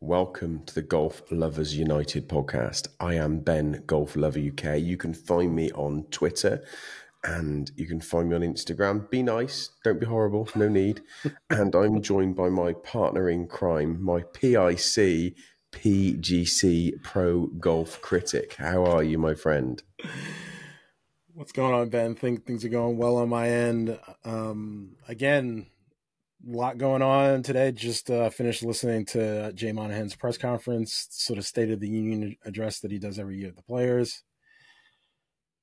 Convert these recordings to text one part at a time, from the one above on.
Welcome to the Golf Lovers United podcast. I am Ben Golf Lover UK. You can find me on Twitter and you can find me on Instagram. Be nice, don't be horrible, no need. and I'm joined by my partner in crime, my PIC PGC Pro Golf Critic. How are you, my friend? What's going on, Ben? Think things are going well on my end. Um, again, lot going on today. Just uh, finished listening to Jay Monahan's press conference, sort of State of the Union address that he does every year to the players.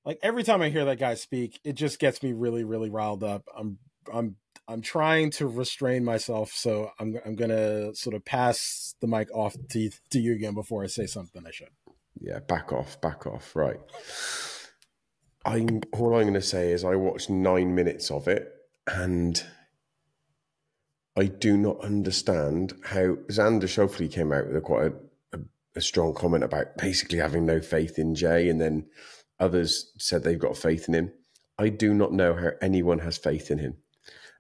Like every time I hear that guy speak, it just gets me really, really riled up. I'm, I'm, I'm trying to restrain myself, so I'm, I'm gonna sort of pass the mic off to to you again before I say something I should. Yeah, back off, back off. Right. I'm all I'm to say is I watched nine minutes of it, and I do not understand how Xander Schauffele came out with a quite a, a, a, strong comment about basically having no faith in Jay, and then others said they've got faith in him. I do not know how anyone has faith in him.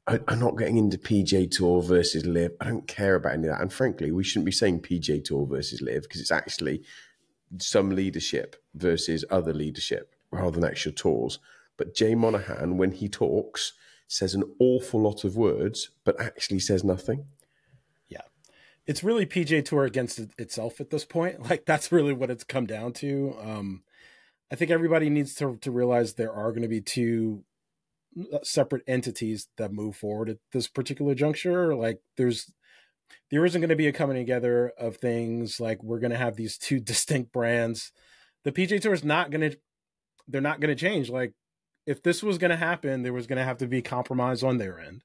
I, am not getting into PGA Tour versus LIV. I don't care about any of that. And frankly, we shouldn't be saying PGA Tour versus LIV because it's actually some leadership versus other leadership rather than actual tours. But Jay Monahan, when he talks, says an awful lot of words, but actually says nothing. Yeah. It's really PJ Tour against itself at this point. Like, that's really what it's come down to. Um, I think everybody needs to, to realize there are going to be two uh, separate entities that move forward at this particular juncture. Like, there's there isn't going to be a coming together of things like we're going to have these two distinct brands. The PJ Tour is not going to they're not going to change. Like if this was going to happen, there was going to have to be compromise on their end.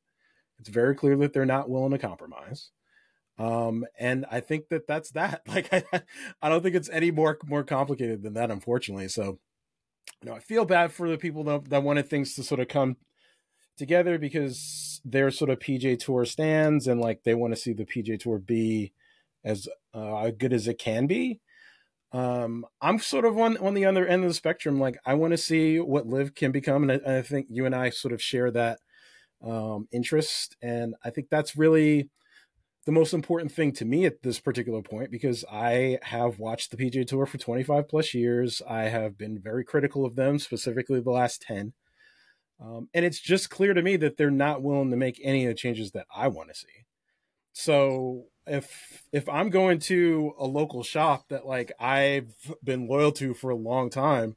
It's very clear that they're not willing to compromise. Um, and I think that that's that. Like, I, I don't think it's any more more complicated than that, unfortunately. So, you know, I feel bad for the people that, that wanted things to sort of come together because they're sort of PJ Tour stands and like they want to see the PJ Tour be as uh, good as it can be um i'm sort of on on the other end of the spectrum like i want to see what LIV can become and I, I, think you and i sort of share that um interest and i think that's really the most important thing to me at this particular point because i have watched the pga tour for 25 plus years. I have been very critical of them specifically the last 10 um, and it's just clear to me that they're not willing to make any of the changes that i want to see. So if if I'm going to a local shop that like I've been loyal to for a long time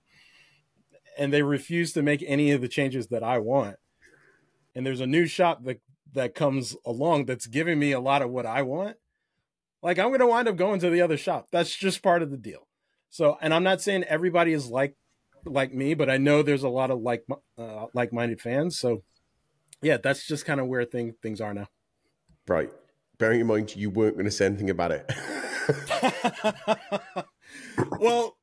and they refuse to make any of the changes that I want and there's a new shop that that comes along that's giving me a lot of what I want like I'm going to wind up going to the other shop. That's just part of the deal. So and I'm not saying everybody is like like me but I know there's a lot of like uh, like-minded fans. So yeah that's just kind of where thing, things are now. Right bearing in mind you weren't going to say anything about it. well,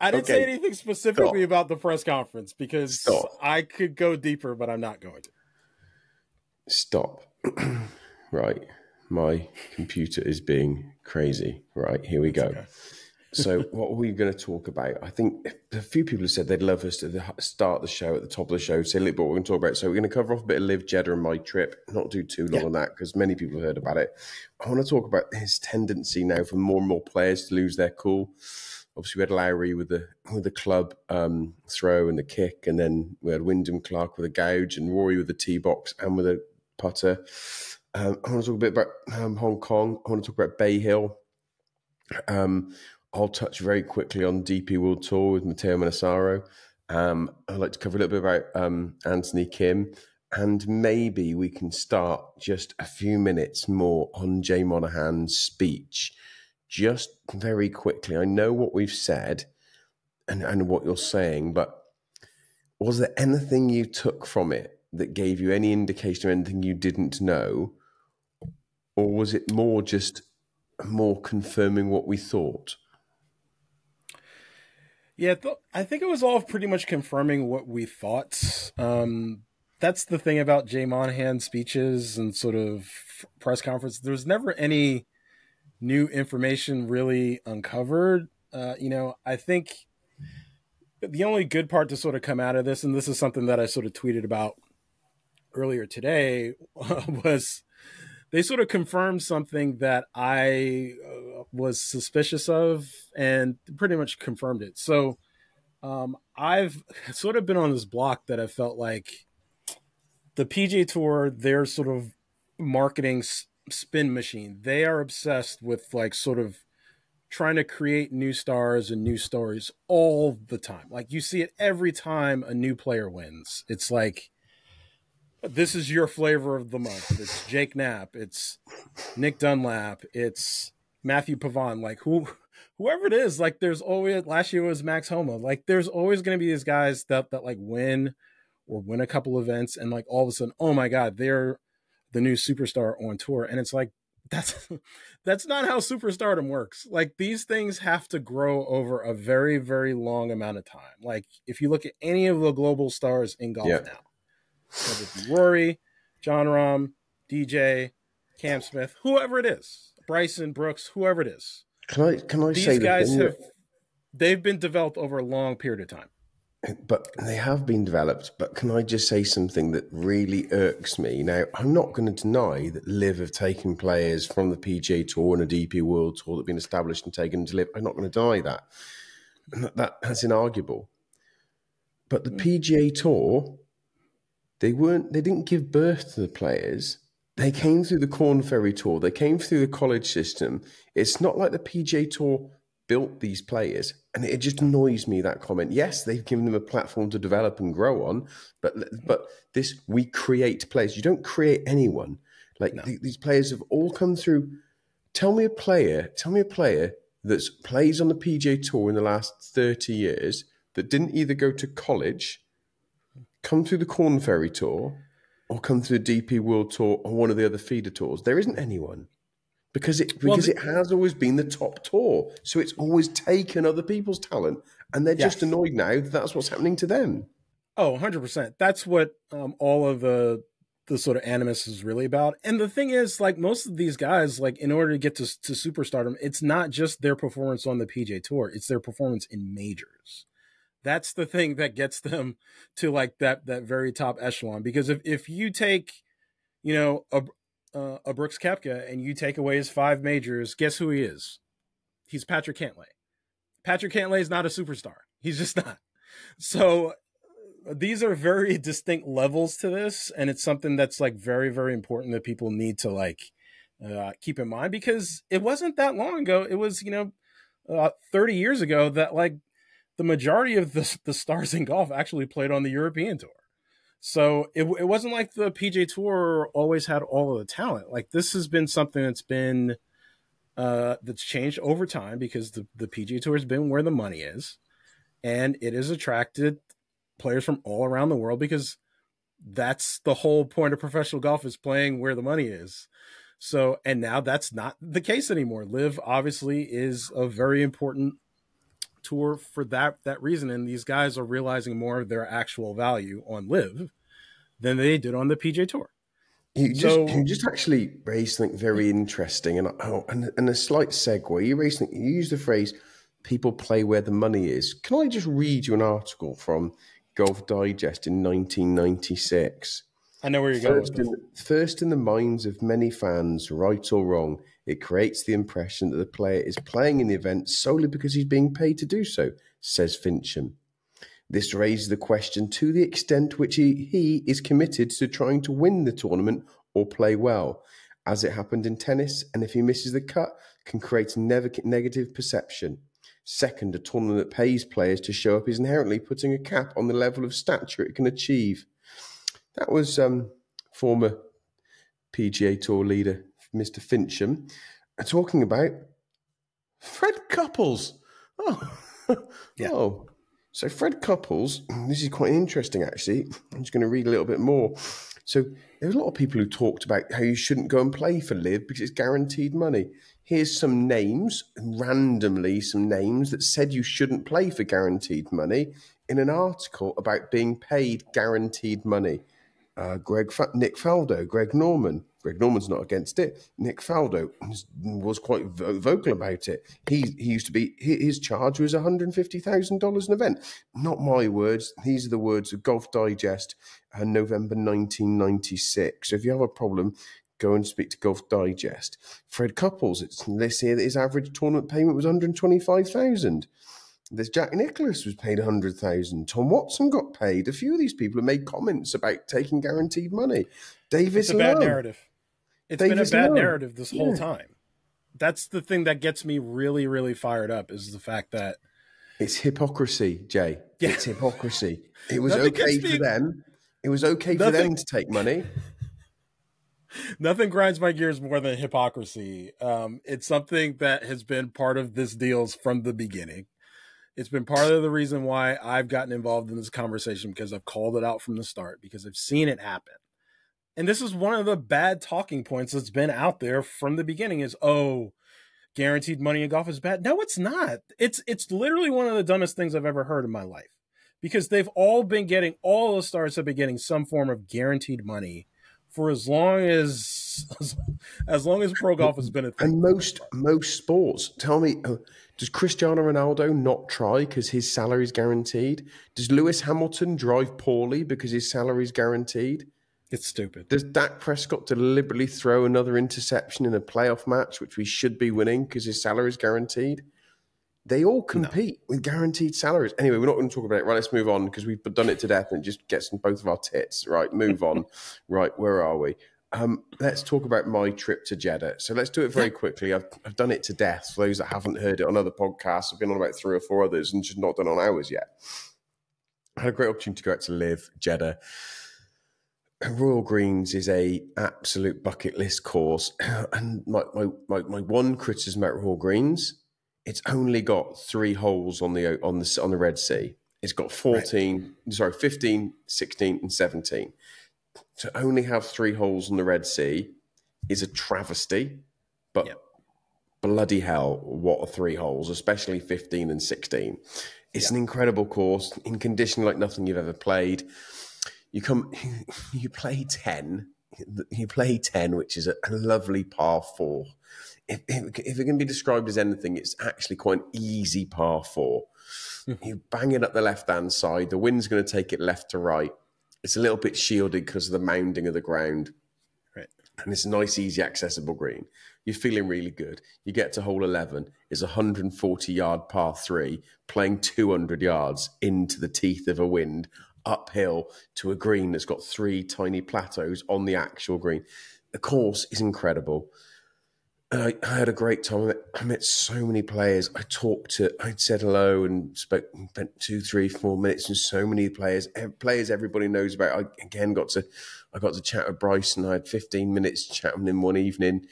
I didn't okay. say anything specifically Stop. about the press conference because Stop. I could go deeper, but I'm not going to. Stop. right. My computer is being crazy. Right. Here we go. Okay so what are we going to talk about? I think a few people have said they'd love us to start the show at the top of the show, say a little bit what we're going to talk about. So we're going to cover off a bit of LIV Jeddah and my trip, not do too long yeah. on that because many people have heard about it. I want to talk about his tendency now for more and more players to lose their cool. Obviously, we had Lowry with the with the club um, throw and the kick, and then we had Wyndham Clark with a gouge, and Rory with the tee box and with a putter. Um, I want to talk a bit about um, Hong Kong. I want to talk about Bay Hill. Um, I'll touch very quickly on DP World Tour with Matteo Manassero. Um, I'd like to cover a little bit about um, Anthony Kim, and maybe we can start just a few minutes more on Jay Monahan's speech, just very quickly. I know what we've said and, and what you're saying, but was there anything you took from it that gave you any indication of anything you didn't know? Or was it more just more confirming what we thought? Yeah, th- I think it was all pretty much confirming what we thought. Um, that's the thing about Jay Monahan speeches and sort of press conference. There's never any new information really uncovered. Uh, you know, I think the only good part to sort of come out of this, and this is something that I sort of tweeted about earlier today, was they sort of confirmed something that I uh, was suspicious of, and pretty much confirmed it. So, um, I've sort of been on this block that I felt like the PJ Tour, their sort of marketing spin machine, they are obsessed with like sort of trying to create new stars and new stories all the time. Like you see it every time a new player wins. It's like this is your flavor of the month. It's Jake Knapp, it's Nick Dunlap, it's Matthew Pavon. Like who whoever it is, like there's always last year was Max Homa. Like there's always gonna be these guys that that like win or win a couple events and like all of a sudden, oh my god, they're the new superstar on tour. And it's like that's that's not how superstardom works. Like these things have to grow over a very very long amount of time. Like if you look at any of the global stars in golf yeah. now, whether it be Rory, Jon Rahm, DJ, Cam Smith, whoever it is, Bryson Brooks, whoever it is. Can I can I these say guys have they've been developed over a long period of time but they have been developed. But can I just say something that really irks me? Now, I'm not going to deny that LIV have taken players from the PGA Tour and a DP World Tour that have been established and taken to LIV. I'm not going to deny that. that that's inarguable. But the hmm. PGA Tour, they weren't. They didn't give birth to the players. They came through the Corn Ferry Tour. They came through the college system. It's not like the PGA Tour built these players. And it just annoys me that comment. Yes, they've given them a platform to develop and grow on, but but this we create players. You don't create anyone. Like no. th- these players have all come through. Tell me a player. Tell me a player that's plays on the PGA Tour in the last thirty years that didn't either go to college, come through the Corn Ferry Tour, or come through the DP World Tour or one of the other feeder tours. There isn't anyone because it because well, it has always been the top tour. So it's always taken other people's talent, and they're yes. just annoyed now that that's what's happening to them. Oh, 100 percent. That's what um, all of the the sort of animus is really about. And the thing is, like most of these guys, like in order to get to to superstardom, it's not just their performance on the PJ Tour; it's their performance in majors. That's the thing that gets them to like that that very top echelon. Because if if you take you know a, uh, a Brooks Koepka and you take away his five majors, guess who he is? He's Patrick Cantlay. Patrick Cantlay is not a superstar. He's just not. So these are very distinct levels to this, and it's something that's like very, very important that people need to like uh, keep in mind because it wasn't that long ago. It was you know uh, 30 years ago that like the majority of the the stars in golf actually played on the European tour. So it, it wasn't like the PGA Tour always had all of the talent. Like this has been something that's been uh, that's changed over time because the the PGA Tour has been where the money is, and it has attracted players from all around the world because that's the whole point of professional golf is playing where the money is. So, and now that's not the case anymore. LIV obviously is a very important tour for that that reason and these guys are realizing more of their actual value on LIV than they did on the PJ tour. You just, so, you just actually raised something very interesting and oh, and, and a slight segue you raised you used the phrase people play where the money is. Can i just read you an article from golf digest in 1996 i know where you're first going in, first in the minds of many fans right or wrong it creates the impression that the player is playing in the event solely because he's being paid to do so, says Finchem. This raises the question to the extent which he, he is committed to trying to win the tournament or play well, as it happened in tennis, and if he misses the cut, can create a negative perception. Second, a tournament that pays players to show up is inherently putting a cap on the level of stature it can achieve. That was um, former PGA Tour leader Mr. Finchem, are talking about Fred Couples. Oh, yeah. oh. So Fred Couples, this is quite interesting actually. I'm just going to read a little bit more. So there's a lot of people who talked about how you shouldn't go and play for LIV because it's guaranteed money. Here's some names, randomly some names that said you shouldn't play for guaranteed money in an article about being paid guaranteed money. Uh, Greg, Nick Faldo, Greg Norman, Greg Norman's not against it. Nick Faldo was quite vocal about it. He he used to be his charge was one hundred fifty thousand dollars an event. Not my words. These are the words of Golf Digest, uh, November nineteen ninety six. So if you have a problem, Go and speak to Golf Digest. Fred Couples, it's this year that his average tournament payment was 125,000. There's Jack Nicklaus was paid a 100,000. Tom Watson got paid. A few of these people have made comments about taking guaranteed money. Davis It's a bad narrative. It's Davis been a bad Lowe. narrative this whole Yeah. time. That's the thing that gets me really, really fired up is the fact that It's hypocrisy, Jay. Yeah. It's hypocrisy. It was okay for me- them. It was okay for them to take money. nothing grinds my gears more than hypocrisy. Um, it's something that has been part of this deals from the beginning. It's been part of the reason why I've gotten involved in this conversation because I've called it out from the start because I've seen it happen. And this is one of the bad talking points that's been out there from the beginning is oh, guaranteed money in golf is bad. No, it's not. It's it's literally one of the dumbest things I've ever heard in my life. Because they've all been getting all the stars have been getting some form of guaranteed money for as long as as long as pro golf has been a thing. And most most sports, tell me, does Cristiano Ronaldo not try because his salary is guaranteed? Does Lewis Hamilton drive poorly because his salary is guaranteed? It's stupid. Does Dak Prescott deliberately throw another interception in a playoff match, which we should be winning because his salary is guaranteed? They all compete with guaranteed salaries. Anyway, we're not going to talk about it. Right, let's move on because we've done it to death and it just gets in both of our tits. Right, move on. right, where are we? Um, let's talk about my trip to Jeddah. So let's do it very quickly. I've, I've done it to death. For those that haven't heard it on other podcasts, I've been on about three or four others and just not done on ours yet. I had a great opportunity to go out to LIV Jeddah. Royal Greens is a absolute bucket list course, and my, my, my, my one criticism about Royal Greens, it's only got three holes on the on the on the Red Sea. It's got 14, sorry, 15, 16, and 17. To only have three holes on the Red Sea is a travesty, but Yep. bloody hell, what are three holes, especially 15 and 16. It's an incredible course in condition like nothing you've ever played. You come, you play 10, you play 10, which is a, a lovely par four. If, if, if it can be described as anything, it's actually quite an easy par four. Hmm. You bang it up the left hand side, the wind's going to take it left to right. It's a little bit shielded because of the mounding of the ground. Right. And it's a nice, easy, accessible green. You're feeling really good. You get to hole 11, it's a 140 yard par three, playing 200 yards into the teeth of a wind, uphill to a green that's got three tiny plateaus on the actual green. The course is incredible. I, I had a great time. I met, I met so many players. I talked to, I'd said hello and spoke, spent two, three, four minutes, and so many players, players everybody knows about. I again got to, I got to chat with Bryson. I had 15 minutes chatting in one evening.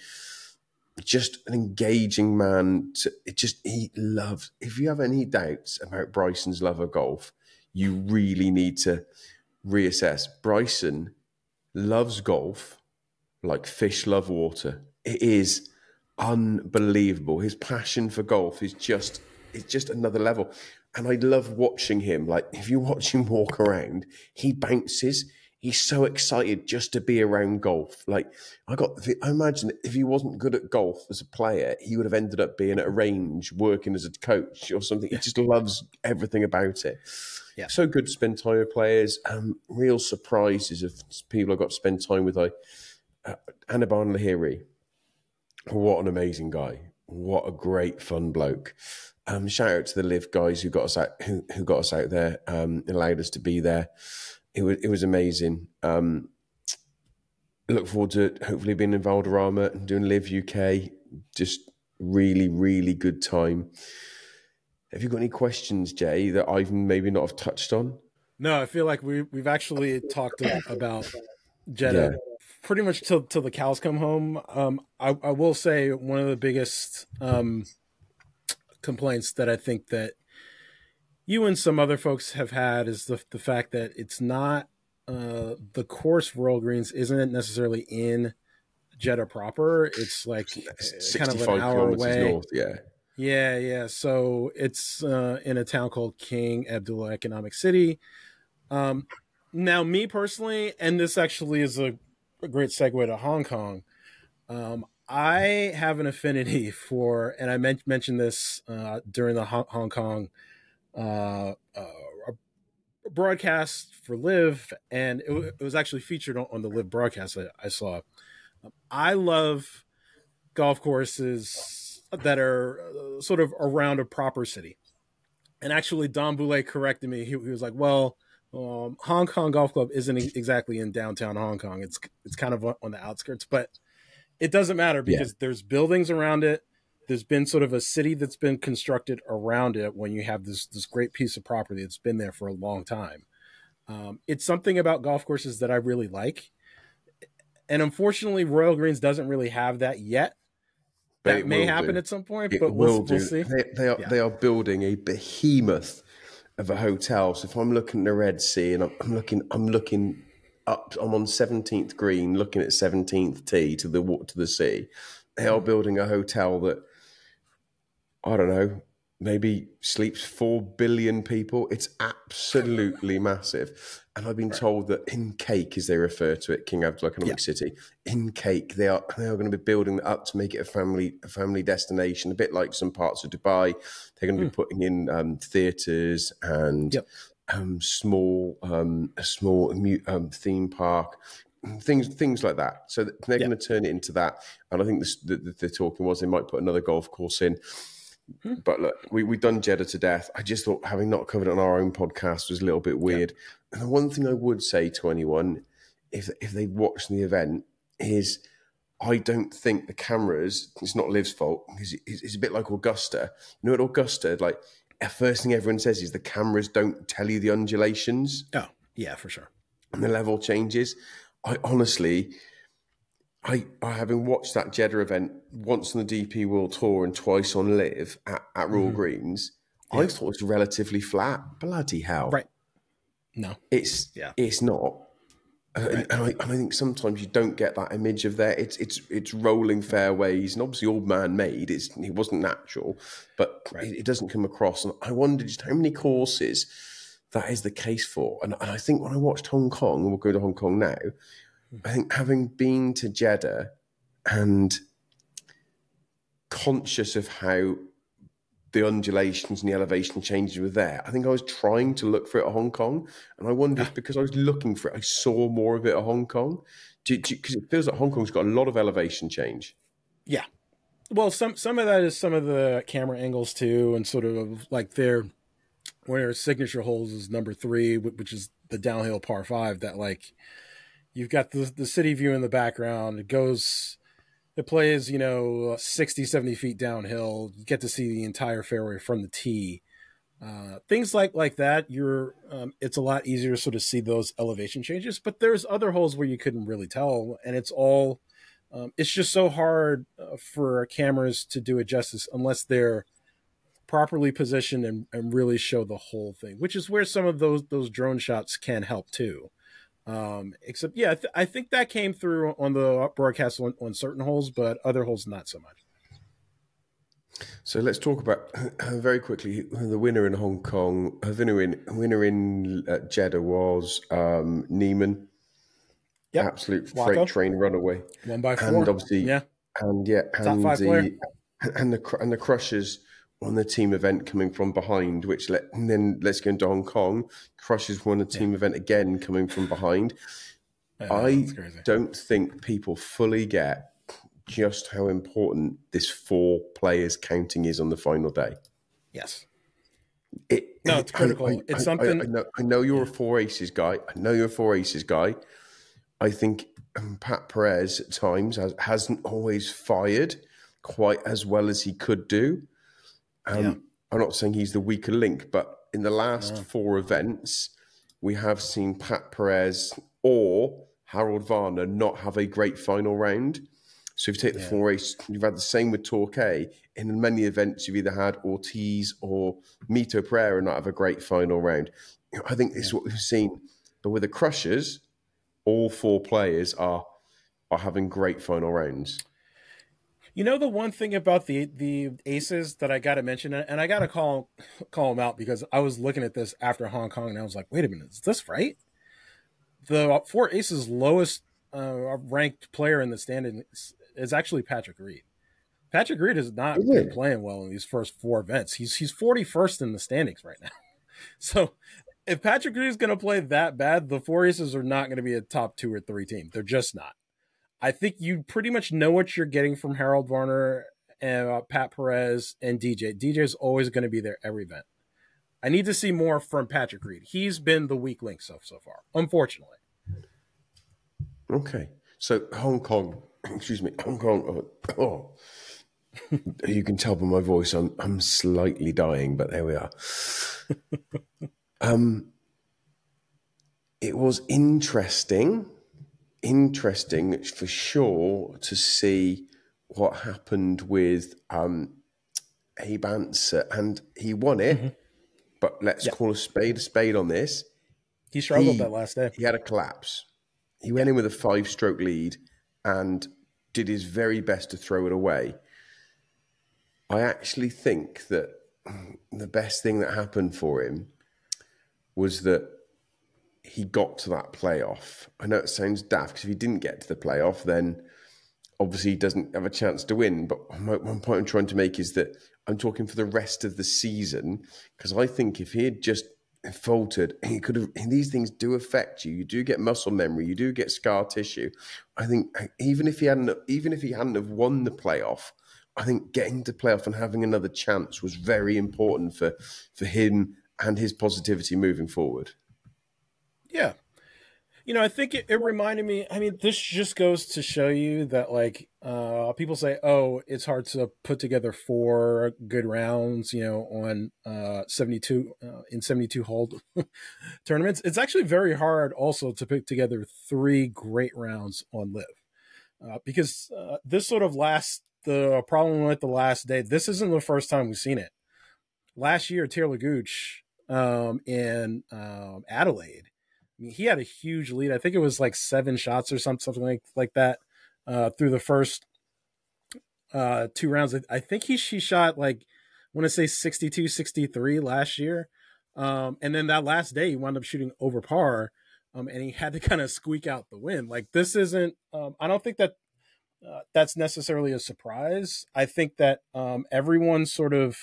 Just an engaging man. To, it just he loves. If you have any doubts about Bryson's love of golf, you really need to reassess. Bryson loves golf like fish love water. It is unbelievable. His passion for golf is just it's just another level. And I love watching him. Like if you watch him walk around, he bounces. He's so excited just to be around golf. Like I got, I imagine if he wasn't good at golf as a player, he would have ended up being at a range working as a coach or something. He just loves everything about it. Yeah. So good to spend time with players. Um, real surprises of people I got to spend time with. I uh, Anirban Lahiri, what an amazing guy! What a great fun bloke! Um, shout out to the LIV guys who got us out, who, who got us out there, um, allowed us to be there. It was it was amazing. Um, look forward to hopefully being in Valderrama and doing LIV UK. Just really, really good time. Have you got any questions, Jay, that I've maybe not have touched on? No, I feel like we we've actually talked about Jeddah pretty much till till the cows come home. Um, I, I will say one of the biggest um, complaints that I think that you and some other folks have had is the the fact that it's not uh, the course Royal Greens isn't necessarily in Jeddah proper. It's like uh, kind of an hour away. north. Yeah, Yeah, yeah. So it's uh, in a town called King Abdullah Economic City. Um, now, me personally, and this actually is a, a great segue to Hong Kong. Um, I have an affinity for, and I men- mentioned this uh, during the Hong, Hong Kong uh, uh, broadcast for LIV, and it, w- it was actually featured on, on the LIV broadcast I, I saw. I love golf courses that are uh, sort of around a proper city. And actually, Don Boulay corrected me. He, he was like, "Well, um, Hong Kong Golf Club isn't exactly in downtown Hong Kong. It's it's kind of on the outskirts, but it doesn't matter because yeah. there's buildings around it. There's been sort of a city that's been constructed around it when you have this this great piece of property that's been there for a long time. Um, it's something about golf courses that I really like, and unfortunately, Royal Greens doesn't really have that yet. But that may happen do. at some point, it but we'll, we'll see. They, they are yeah. they are building a behemoth of a hotel. So if I'm looking at the Red Sea and I'm, I'm looking, I'm looking up. I'm on 17th green, looking at 17th tee to the to the sea. They are building a hotel that I don't know, maybe sleeps four billion people. It's absolutely massive. And I've been told that in cake, as they refer to it, King Abdullah Economic yeah. City, in cake, they are they are going to be building it up to make it a family a family destination, a bit like some parts of Dubai. They're going to be mm. putting in um, theatres and yep um, small um, a small um, theme park, things things like that. So they're yeah. going to turn it into that. And I think this, the, the, the, talking was they might put another golf course in. Hmm. But look, we we've done Jeddah to death. I just thought having not covered it on our own podcast was a little bit weird. Yeah. And the one thing I would say to anyone, if if they watch the event, is I don't think the cameras. It's not LIV's fault because it's, it's a bit like Augusta. You know, at Augusta, like first thing everyone says is the cameras don't tell you the undulations. Oh, yeah, for sure. And the level changes. I honestly, I, I having watched that Jeddah event once on the DP World Tour and twice on LIV at, at Royal mm. Greens, yeah. I thought it was relatively flat. Bloody hell! Right? No, it's yeah, it's not. Right. And, I, and, I, think sometimes you don't get that image of there. It's it's it's rolling fairways, and obviously all man made. It's it wasn't natural, but right. it, it, doesn't come across. And I wondered just how many courses that is the case for. And, and I think when I watched Hong Kong, and we'll go to Hong Kong now. I think having been to Jeddah and conscious of how the undulations and the elevation changes were there. I think I was trying to look for it at Hong Kong, and I wonder if because I was looking for it, I saw more of it at Hong Kong. Because it feels like Hong Kong's got a lot of elevation change. Yeah, well, some some of that is some of the camera angles too, and sort of like their where signature holes is number three, which is the downhill par five. That like you've got the the city view in the background. It goes it plays, you know, 60, 70 feet downhill. You get to see the entire fairway from the tee. Uh, things like like that, you're um, it's a lot easier to sort of see those elevation changes. But there's other holes where you couldn't really tell, and it's all um, it's just so hard uh, for cameras to do it justice unless they're properly positioned and, and really show the whole thing. Which is where some of those those drone shots can help too. Um, except, yeah, I, th- I, think that came through on the broadcast on, on, certain holes, but other holes not so much. So let's talk about very quickly the winner in Hong Kong. The winner in winner in uh, Jeddah was um, Niemann. Yep. Absolute freight train runaway. One by four. And obviously, yeah, and yeah, and the, and the and the crushers on the team event coming from behind, which let and then let's go into Hong Kong. Crushers won a team yeah. event again coming from behind. I don't think people fully get just how important this four players counting is on the final day. Yes. It, no, it's critical. I, I, it's something. I, know, I, know, you're a four aces guy. I know you're a four aces guy. I think um, Pat Perez at times has, hasn't always fired quite as well as he could do. Um, yeah. I'm not saying he's the weaker link, but in the last yeah. four events, we have seen Pat Perez or Harold Varner not have a great final round. So if you take the yeah. four race, you've had the same with Torque. In many events, you've either had Ortiz or Mito Pereira not have a great final round. I think this is what we've seen. But with the Crushers, all four players are are having great final rounds. You know the one thing about the the aces that I got to mention, and I got to call call them out because I was looking at this after Hong Kong, and I was like, wait a minute, is this right? The four aces lowest uh, ranked player in the standings is actually Patrick Reed. Patrick Reed has not been playing well in these first four events. He's he's forty first in the standings right now. So if Patrick Reed is going to play that bad, the four aces are not going to be a top two or three team. They're just not. I think you pretty much know what you're getting from Harold Varner and uh, Pat Perez and DJ. DJ is always going to be there every event. I need to see more from Patrick Reed. He's been the weak link so so far, unfortunately. Okay, so Hong Kong, excuse me, Hong Kong. Oh, oh. you can tell by my voice, I'm I'm slightly dying, but there we are. um, it was interesting, interesting for sure to see what happened with um, Abe Ancer, and he won it. Mm-hmm. But let's call a spade a spade on this. He struggled he, that last day. He had a collapse. He went in with a five stroke lead and did his very best to throw it away. I actually think that the best thing that happened for him was that he got to that playoff. I know it sounds daft because if he didn't get to the playoff, then obviously he doesn't have a chance to win. But one point I'm trying to make is that I'm talking for the rest of the season because I think if he had just faltered, he could have. these things do affect you. You do get muscle memory. You do get scar tissue. I think uh, even if he hadn't, even if he hadn't have won the playoff, I think getting to playoff and having another chance was very important for for him and his positivity moving forward. Yeah, you know, I think it, it, reminded me. I mean, this just goes to show you that, like, uh, people say, "Oh, it's hard to put together four good rounds," you know, on uh, seventy-two uh, in seventy-two hold tournaments. It's actually very hard, also, to put together three great rounds on LIV, uh, because uh, this sort of last the problem with the last day. This isn't the first time we've seen it. Last year, Taylor Gooch um, in um, Adelaide mean, he had a huge lead. I think it was like seven shots or something, something like like that uh, through the first uh, two rounds. I think he she shot like I want to say 62, 63 last year. Um, and then that last day he wound up shooting over par. Um, and he had to kind of squeak out the win. Like this isn't. Um, I don't think that uh, that's necessarily a surprise. I think that um, everyone sort of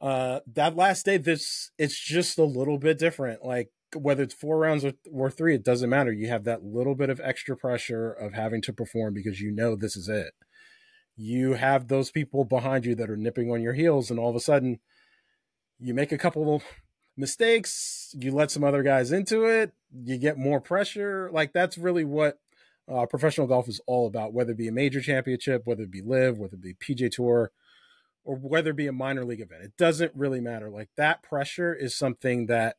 uh, that last day. This it's just a little bit different. Like whether it's four rounds or, or three, it doesn't matter. You have that little bit of extra pressure of having to perform because you know this is it. You have those people behind you that are nipping on your heels, and all of a sudden, you make a couple mistakes, you let some other guys into it, you get more pressure. Like that's really what uh, professional golf is all about, whether it be a major championship, whether it be LIV, whether it be PJ Tour, or whether it be a minor league event. It doesn't really matter. Like that pressure is something that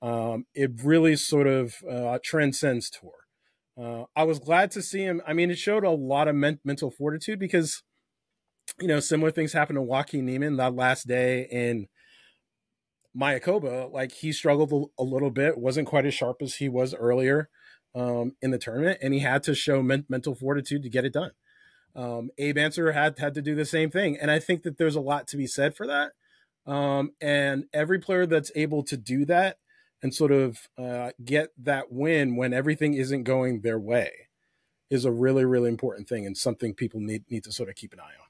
um, it really sort of uh, transcends tour. Uh, I was glad to see him. I mean, it showed a lot of men- mental fortitude because, you know, similar things happened to Joaquin Niemann that last day in Mayakoba. Like he struggled a, little bit, wasn't quite as sharp as he was earlier um, in the tournament, and he had to show men- mental fortitude to get it done. Um, Abe Ancer had had to do the same thing, and I think that there's a lot to be said for that. Um, and every player that's able to do that and sort of uh, get that win when everything isn't going their way is a really really important thing and something people need need to sort of keep an eye on.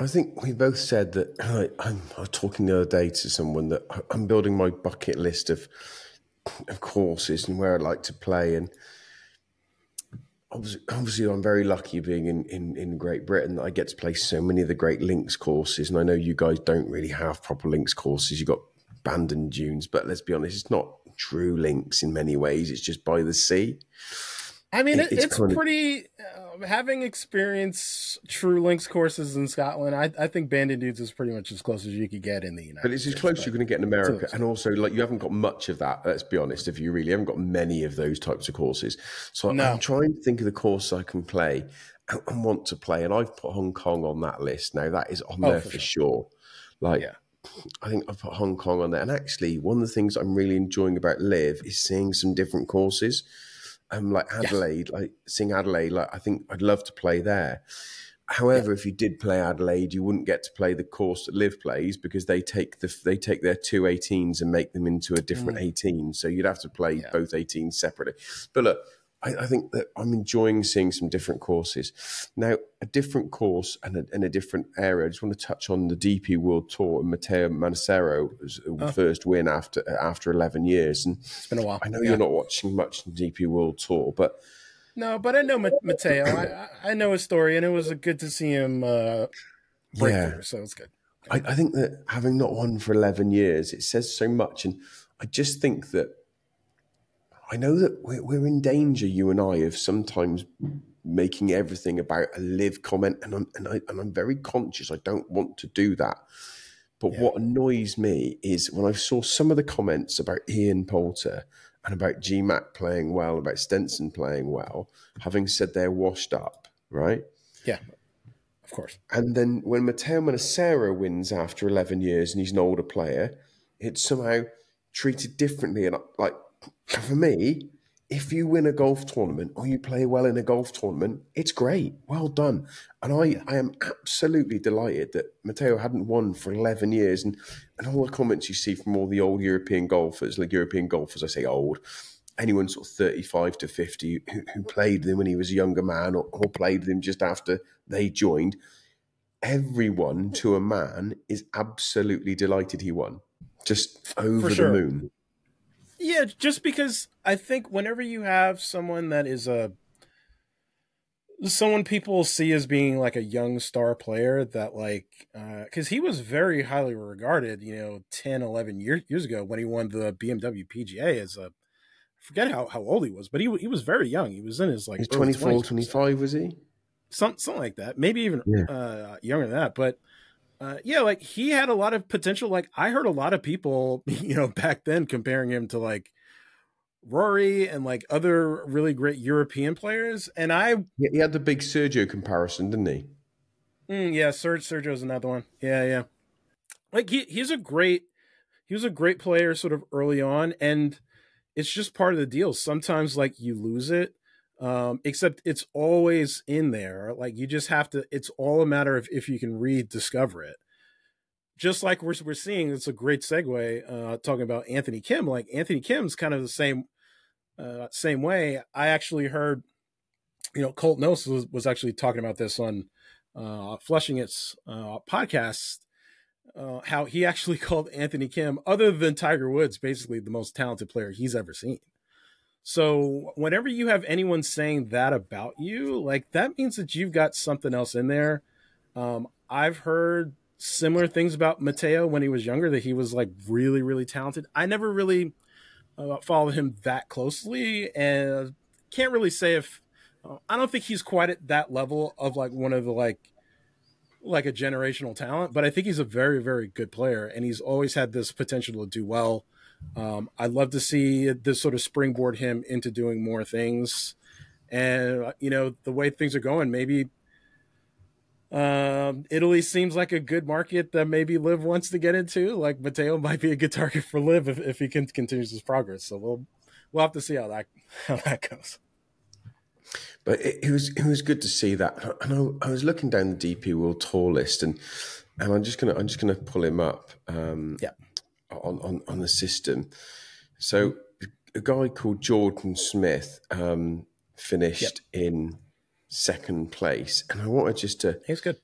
I think we both said that. I, I'm, I was talking the other day to someone that I'm building my bucket list of of courses and where I'd like to play, and obviously, obviously I'm very lucky being in, in, in Great Britain that I get to play so many of the great links courses. And I know you guys don't really have proper links courses. You've got Bandon Dunes, but let's be honest, it's not true links in many ways. It's just by the sea. I mean, it, it's, it's pretty. Uh, having experienced true links courses in Scotland, I, I think Bandon Dunes is pretty much as close as you could get in the United. But it's as close you're going to get in America, and also like you haven't got much of that. Let's be honest. If you really haven't got many of those types of courses, so no. I'm trying to think of the course I can play and want to play, and I've put Hong Kong on that list now. That is on oh, there for, for sure. sure. Like. Yeah I think I've put Hong Kong on there. And actually, one of the things I'm really enjoying about LIV is seeing some different courses. Um, like Adelaide, yes. like seeing Adelaide, like I think I'd love to play there. However, yeah. if you did play Adelaide, you wouldn't get to play the course that LIV plays because they take the they take their two 18s and make them into a different mm. 18. So you'd have to play yeah. both 18s separately. But look, I, I, think that I'm enjoying seeing some different courses. Now, a different course and a, and a different area. I just want to touch on the DP World Tour and Matteo Manassero oh. first win after after 11 years. And it's been a while. I know yeah. you're not watching much the DP World Tour, but no, but I know Matteo. I, I know his story, and it was good to see him uh, break yeah. through. So it's good. I, I think that having not won for 11 years, it says so much, and I just think that I know that we're, we're in danger, you and I, of sometimes making everything about a LIV comment, and I'm and I and I'm very conscious. I don't want to do that. But yeah. what annoys me is when I saw some of the comments about Ian Poulter and about GMAC playing well, about Stenson playing well, having said they're washed up, right? Yeah, of course. And then when Matteo Manassero wins after 11 years and he's an older player, it's somehow treated differently. And like for me, if you win a golf tournament or you play well in a golf tournament, it's great. Well done. And I, I am absolutely delighted that Matteo hadn't won for 11 years. And, and all the comments you see from all the old European golfers, like European golfers, I say old, anyone sort of 35 to 50 who, who played with him when he was a younger man or, or played with him just after they joined, everyone to a man is absolutely delighted he won. Just over sure. the moon. Yeah, just because I think whenever you have someone that is a someone people see as being like a young star player that like because uh, he was very highly regarded you know 10 11 years, years ago when he won the bmw pga as a I forget how, how old he was but he, he was very young. He was in his like 24 25 was he? Some, something like that. Maybe even yeah. uh, younger than that but uh, yeah, like he had a lot of potential. Like I heard a lot of people, you know, back then comparing him to like Rory and like other really great European players. And I, yeah, he had the big Sergio comparison, didn't he? Mm, yeah, Sergio Sergio's another one. Yeah, yeah. Like he he's a great he was a great player sort of early on, and it's just part of the deal. Sometimes like you lose it, um, except it's always in there. Like you just have to. It's all a matter of if you can rediscover it. Just like we're we're seeing, it's a great segue uh, talking about Anthony Kim. Like Anthony Kim's kind of the same uh, same way. I actually heard, you know, Colt Knost was, was actually talking about this on uh, Flushing It's uh, podcast. Uh, how he actually called Anthony Kim, other than Tiger Woods, basically the most talented player he's ever seen. So whenever you have anyone saying that about you, like that means that you've got something else in there. Um, I've heard similar things about Matteo when he was younger that he was like really really talented. I never really uh, followed him that closely and can't really say if uh, I don't think he's quite at that level of like one of the like like a generational talent, but I think he's a very very good player and he's always had this potential to do well. Um, I'd love to see this sort of springboard him into doing more things. And, uh, you know, the way things are going, maybe um, Italy seems like a good market that maybe LIV wants to get into. Like Matteo might be a good target for LIV if, if he can continues his progress. So we'll we'll have to see how that how that goes. But it, it was it was good to see that. And I, I was looking down the DP World Tour list, and and I'm just gonna I'm just gonna pull him up. Um, yeah on, on, on the system. So a guy called Jordan Smith um, finished yep. in second place, and I wanted just to. He's good.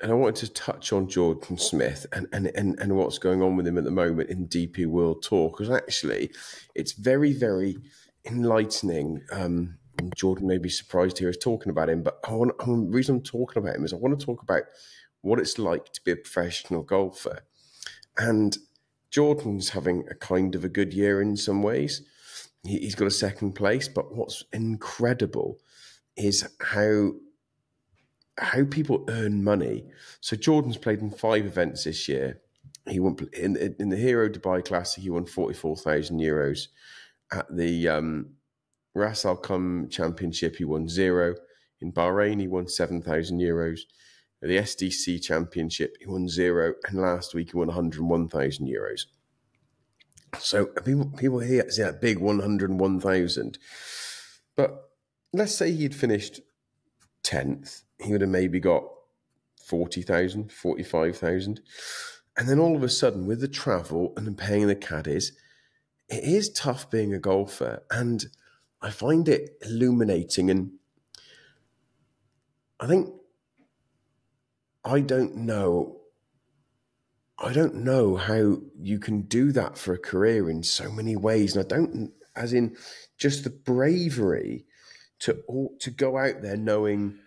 And I wanted to touch on Jordan Smith and, and, and, and what's going on with him at the moment in DP World Tour because actually it's very very enlightening. Um, Jordan may be surprised here is talking about him, but I want, the reason I'm talking about him is I want to talk about what it's like to be a professional golfer. And Jordan's having a kind of a good year in some ways. He, has got a second place, but what's incredible is how how people earn money. So Jordan's played in five events this year. He won in in the Hero Dubai Classic. He won forty four thousand euros. At the um, Ras Al Khaimah Championship, he won zero. In Bahrain, he won seven thousand euros the SDC Championship, he won zero, and last week he won 101,000 euros. So people people here see that big 101,000. But let's say he'd finished 10th, he would have maybe got 40,000, 45,000. And then all of a sudden, with the travel and paying the caddies, it is tough being a golfer. And I find it illuminating, and I think I don't know. I don't know how you can do that for a career in so many ways, and I don't, as in just the bravery to to go out there knowing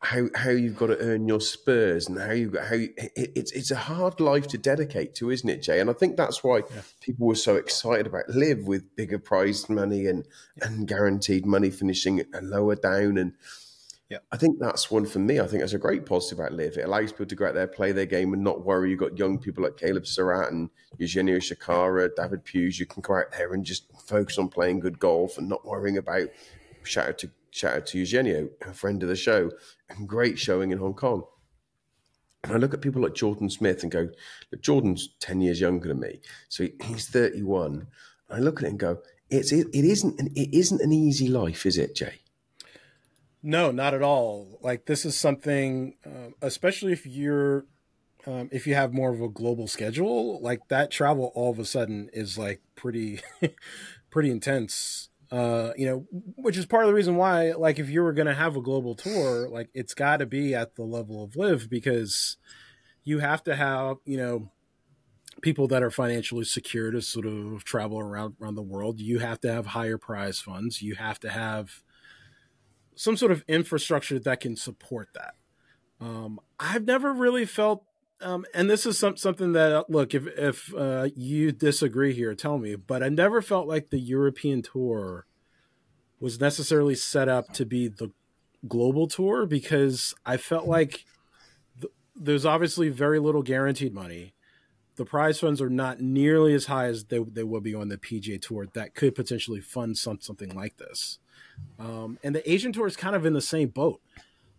how how you've got to earn your spurs and how you how you, it, it's it's a hard life to dedicate to, isn't it, Jay? And I think that's why yeah. people were so excited about LIV with bigger prize money and yeah. and guaranteed money finishing lower down and. Yeah. I think that's one for me. I think that's a great positive about LIV. It allows people to go out there, play their game, and not worry. You've got young people like Caleb Surratt and Eugenio Chacarra, David Hughes. You can go out there and just focus on playing good golf and not worrying about shout out to shout out to Eugenio, a friend of the show, and great showing in Hong Kong. And I look at people like Jordan Smith and go, look, Jordan's 10 years younger than me. So he, he's 31. I look at it and go, it's, it, it, isn't an, it isn't an easy life, is it, Jay? No, not at all. Like this is something, uh, especially if you're, um, if you have more of a global schedule, like that travel all of a sudden is like pretty, pretty intense uh, you know, which is part of the reason why, like, if you were going to have a global tour, like, it's got to be at the level of LIV because you have to have, you know, people that are financially secure to sort of travel around around the world. You have to have higher prize funds. You have to have some sort of infrastructure that can support that. Um, I've never really felt um, and this is some, something that look if if uh, you disagree here, tell me. But I never felt like the European tour was necessarily set up to be the global tour because I felt like th- there's obviously very little guaranteed money. The prize funds are not nearly as high as they, they would be on the PGA Tour that could potentially fund some, something like this. Um, and the Asian Tour is kind of in the same boat.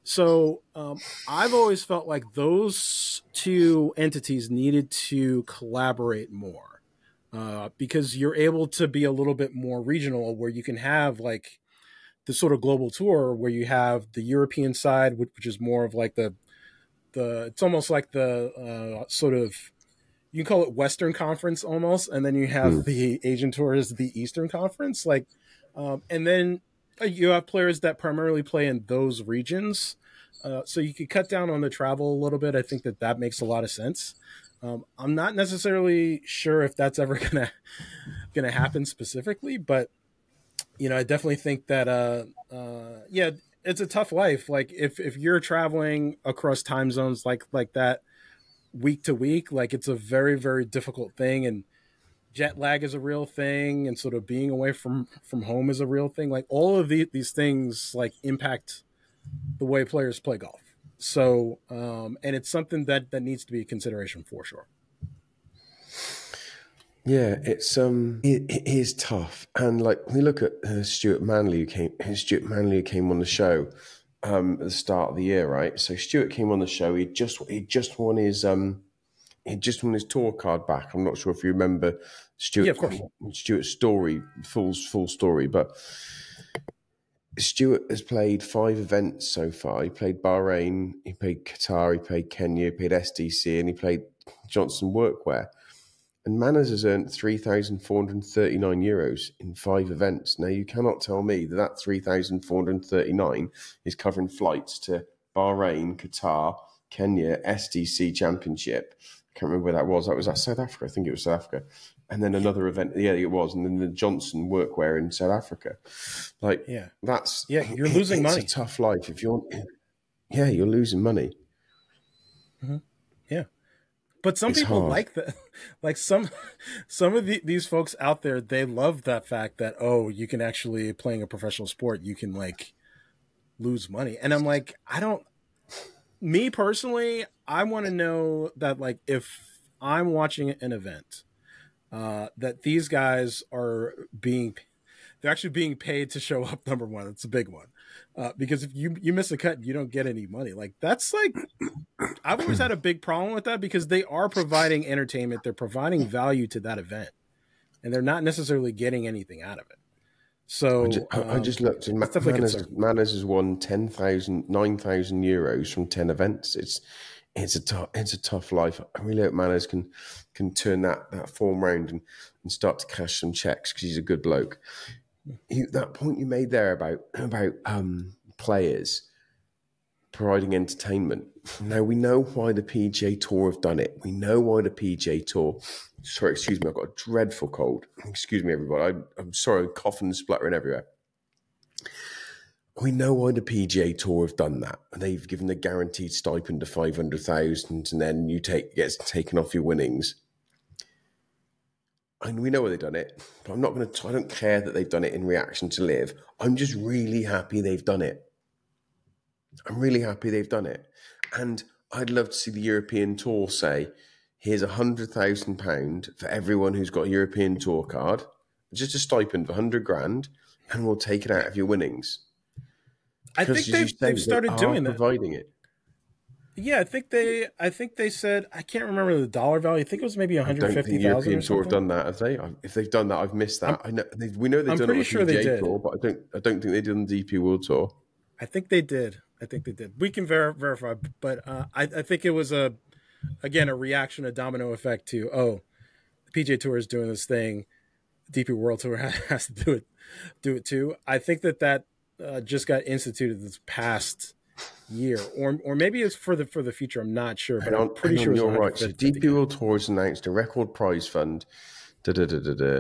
So um, I've always felt like those two entities needed to collaborate more uh, because you're able to be a little bit more regional, where you can have like the sort of global tour where you have the European side, which, which is more of like the the it's almost like the uh, sort of you can call it Western Conference almost, and then you have mm. the Asian tour is the Eastern Conference, like, um, and then you have players that primarily play in those regions. Uh, so you could cut down on the travel a little bit. I think that that makes a lot of sense. Um, I'm not necessarily sure if that's ever gonna gonna happen specifically, but you know, I definitely think that uh, uh, yeah, it's a tough life. Like if if you're traveling across time zones like like that week to week, like it's a very very difficult thing, and jet lag is a real thing and sort of being away from from home is a real thing. Like all of the, these things like impact the way players play golf. So um and it's something that that needs to be a consideration for sure. Yeah it's um it, it is tough. And like we look at uh, stuart manley who came stuart manley who came on the show um at the start of the year right? So stuart came on the show. He just he just won his um he just won his tour card back. I'm not sure if you remember Stuart, yeah, of course. Stuart's story, full full story, but Stuart has played five events so far. He played Bahrain, he played Qatar, he played Kenya, he played SDC, and he played Jonsson Workwear. And Manners has earned 3,439 euros in five events. Now, you cannot tell me that that 3,439 is covering flights to Bahrain, Qatar, Kenya, SDC Championship, can't remember where that was. That was at South Africa. I think it was South Africa. And then another event. Yeah, it was. And then the Jonsson workwear in South Africa. Like, yeah, that's yeah. You're losing money. Tough life if you're. Yeah, you're losing money. Mm-hmm. Yeah, but some it's people hard. like that. Like some, some of the, these folks out there, they love that fact that oh, you can actually playing a professional sport, you can like lose money. And I'm like, I don't me personally, I want to know that like if I'm watching an event, uh, that these guys are being they're actually being paid to show up. Number one, it's a big one. Uh, because if you you miss a cut, you don't get any money. Like that's like I've always had a big problem with that because they are providing entertainment, they're providing value to that event, and they're not necessarily getting anything out of it. So I just, um, I just looked, and Manners, Manners has won 10,000, 9,000 euros from ten events. It's it's a tough it's a tough life. I really hope Manners can can turn that that form round and, and start to cash some checks because he's a good bloke. that point you made there about about um, players providing entertainment. Now we know why the PGA Tour have done it. We know why the PGA Tour. Sorry, excuse me. I've got a dreadful cold. Excuse me, everybody. I, I'm sorry. Coughing and spluttering everywhere. We know why the PGA Tour have done that. They've given the guaranteed stipend of five hundred thousand, and then you take gets taken off your winnings. And we know why they've done it, but I'm not going to. I don't care that they've done it in reaction to LIV. I'm just really happy they've done it. I'm really happy they've done it, and I'd love to see the European Tour say, "Here's a hundred thousand pound for everyone who's got a European Tour card, just a stipend of hundred grand, and we'll take it out of your winnings." I think they've, they've started doing that. Providing it. Yeah, I think they. I think they said. I can't remember the dollar value. I think it was maybe one hundred fifty thousand. European Tour have done that, have they? If they've done that, I've missed that. I'm, i know we know they've I'm done pretty it sure they did. Tour, but I don't. I don't think they did on the DP World Tour. I think they did. I think they did. We can ver- verify, but uh, I, I think it was a, again, a reaction, a domino effect to oh, the PGA Tour is doing this thing, DP World Tour has to do it, do it too. I think that that uh, just got instituted this past year, or or maybe it's for the for the future. I'm not sure, but I'm pretty sure you're right. So DP World Tour has announced a record prize fund. Da, da, da, da, da.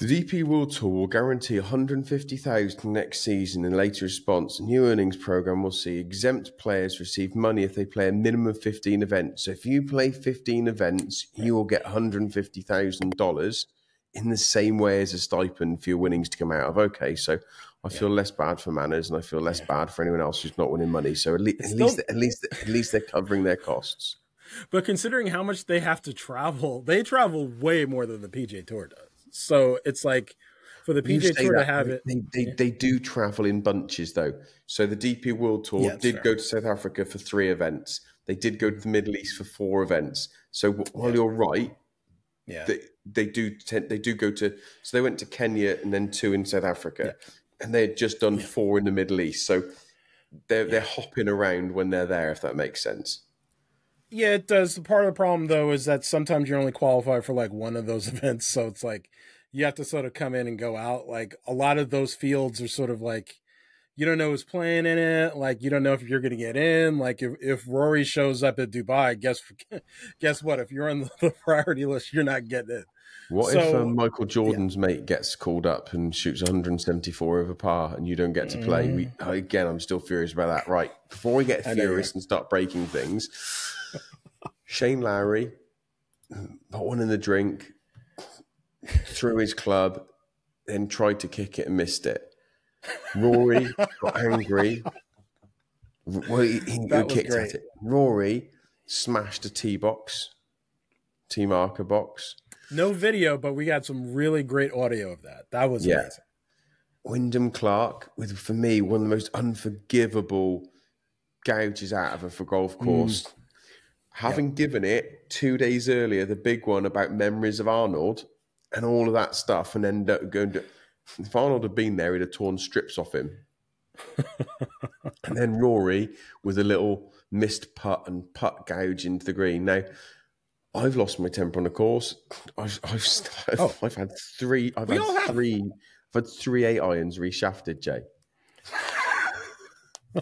The DP World Tour will guarantee 150,000 next season in later response. A new earnings program will see exempt players receive money if they play a minimum of 15 events. So if you play 15 events, you will get $150,000 in the same way as a stipend for your winnings to come out of. Okay, so I feel yeah. less bad for Manners, and I feel less yeah. bad for anyone else who's not winning money. So at, le- at least, at least, at least they're covering their costs. But considering how much they have to travel, they travel way more than the PGA Tour does. So it's like for the PGA Tour that, to have it, they, they, they, do travel in bunches though. So the DP World Tour yeah, did fair. go to South Africa for three events. They did go to the Middle East for four events. So while you're right, yeah, they, they do they do go to. So they went to Kenya and then two in South Africa and they had just done yeah. four in the Middle East. So they're yeah. they're hopping around when they're there, if that makes sense. Yeah, it does. Part of the problem though is that sometimes you're only qualified for like one of those events, so it's like you have to sort of come in and go out. Like a lot of those fields are sort of like you don't know who's playing in it. Like you don't know if you're going to get in. Like if, if Rory shows up at Dubai, guess guess what? If you're on the priority list, you're not getting it. What so, if um, Michael Jordan's yeah. mate gets called up and shoots 174 over par and you don't get to play? Mm. We, again, I'm still furious about that. Right. Before we get furious and start breaking things, Shane Lowry put one in the drink, threw his club, then tried to kick it and missed it. Rory got angry. Well, he, he, kicked at it. Rory smashed a tee box, tee marker box no video, but we got some really great audio of that. That was yeah. amazing. Wyndham Clark with for me one of the most unforgivable gouges out of a for golf mm. course. Mm. Having yep. given it two days earlier, the big one about memories of Arnold and all of that stuff, and then going to, if Arnold had been there, he'd have torn strips off him. and then Rory with a little missed putt and putt gouge into the green. Now, I've lost my temper on the course. I've I've I've, oh. I've had three. I've we had three. I've had three eight irons reshafted, Jay.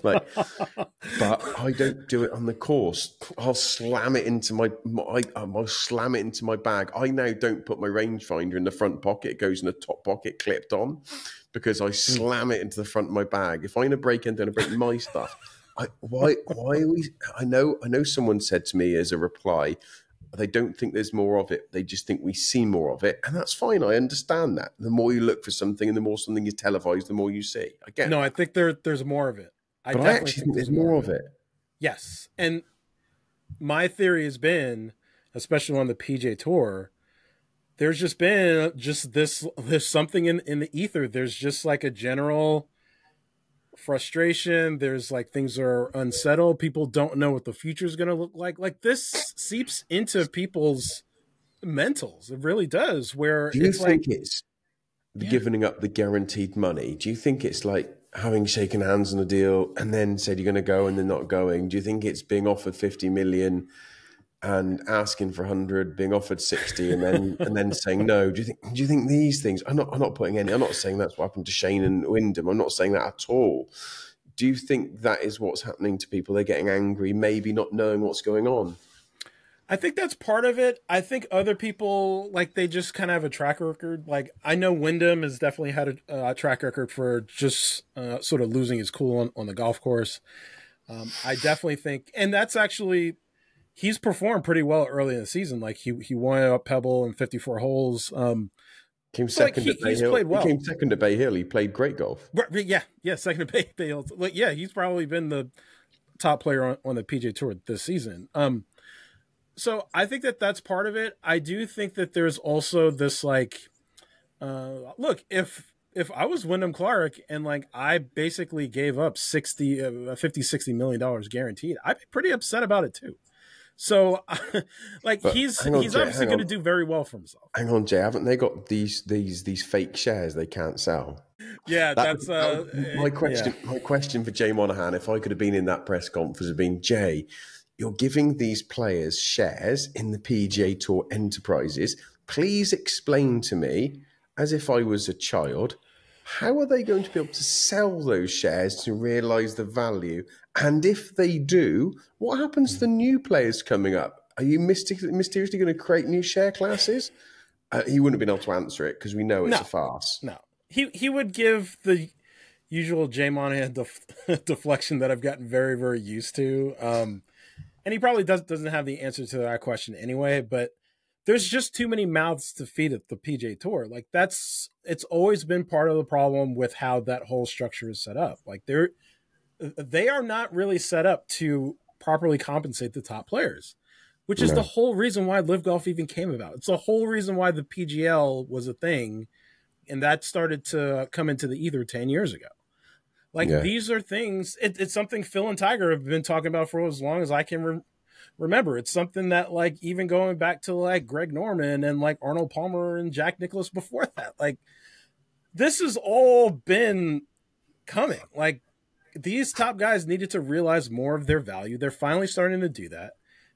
Like, but I don't do it on the course. I'll slam it into my, my um, I'll slam it into my bag. I now don't put my rangefinder in the front pocket; it goes in the top pocket, clipped on, because I hmm. slam it into the front of my bag. If I'm in a break end, I'm break my stuff. I, why? Why are we? I know. I know. Someone said to me as a reply, they don't think there's more of it. They just think we see more of it. And that's fine. I understand that. The more you look for something and the more something is televised, the more you see. Again. No, I think there there's more of it. I but I actually think, there's, more, of it. Yes. And my theory has been, especially on the PGA tour, there's just been just this there's something in, in the ether. There's just like a general frustration there's like things are unsettled people don't know what the future is going to look like like this seeps into people's mentals it really does where do you it's think like, it's yeah. giving up the guaranteed money do you think it's like having shaken hands on a deal and then said you're going to go and they're not going. Do you think it's being offered 50 million and asking for 100 being offered 60 and then and then saying no? Do you think do you think these things i'm not i'm not putting any i'm not saying that's what happened to shane and wyndham. I'm not saying that at all. Do you think that is what's happening to people? They're getting angry maybe not knowing what's going on I think that's part of it. I think other people like they just kind of have a track record. Like I know Wyndham has definitely had a, a track record for just uh, sort of losing his cool on, on the golf course. Um, I definitely think, and that's actually he's performed pretty well early in the season. Like he he won at Pebble in 54 holes. Um, came second like he, Bay Hill. Well. He came second at Bay Hill. He played great golf. Right, yeah, yeah, second at Bay, Bay Hill. Like yeah, he's probably been the top player on, on the PGA Tour this season. Um, so I think that that's part of it. I do think that there's also this like, uh, look, if if I was Wyndham Clark and like I basically gave up 60, uh, 50, 60 million dollars guaranteed, I'd be pretty upset about it too. So, like but he's on, he's Jay, obviously going to do very well for himself. Hang on, Jay, haven't they got these these these fake shares they can't sell? Yeah, that, that's uh, my question. Yeah. My question for Jay Monahan, if I could have been in that press conference, have been Jay you're giving these players shares in the PGA Tour enterprises. Please explain to me, as if I was a child, how are they going to be able to sell those shares to realize the value? And if they do, what happens to the new players coming up? Are you mysteriously going to create new share classes? Uh, he wouldn't have been able to answer it because we know it's no, a farce. No, he he would give the usual Jay Monahan def- deflection that I've gotten very very used to. Um, and he probably does doesn't have the answer to that question anyway. But there's just too many mouths to feed at the PGA Tour. Like that's it's always been part of the problem with how that whole structure is set up. Like they're they are not really set up to properly compensate the top players, which is no. the whole reason why LIV Golf even came about. It's the whole reason why the PGL was a thing, and that started to come into the ether ten years ago. Like yeah. these are things. It, it's something Phil and Tiger have been talking about for as long as I can re- remember. It's something that like even going back to like Greg Norman and like Arnold Palmer and Jack Nicklaus before that. Like this has all been coming. Like these top guys needed to realize more of their value. They're finally starting to do that.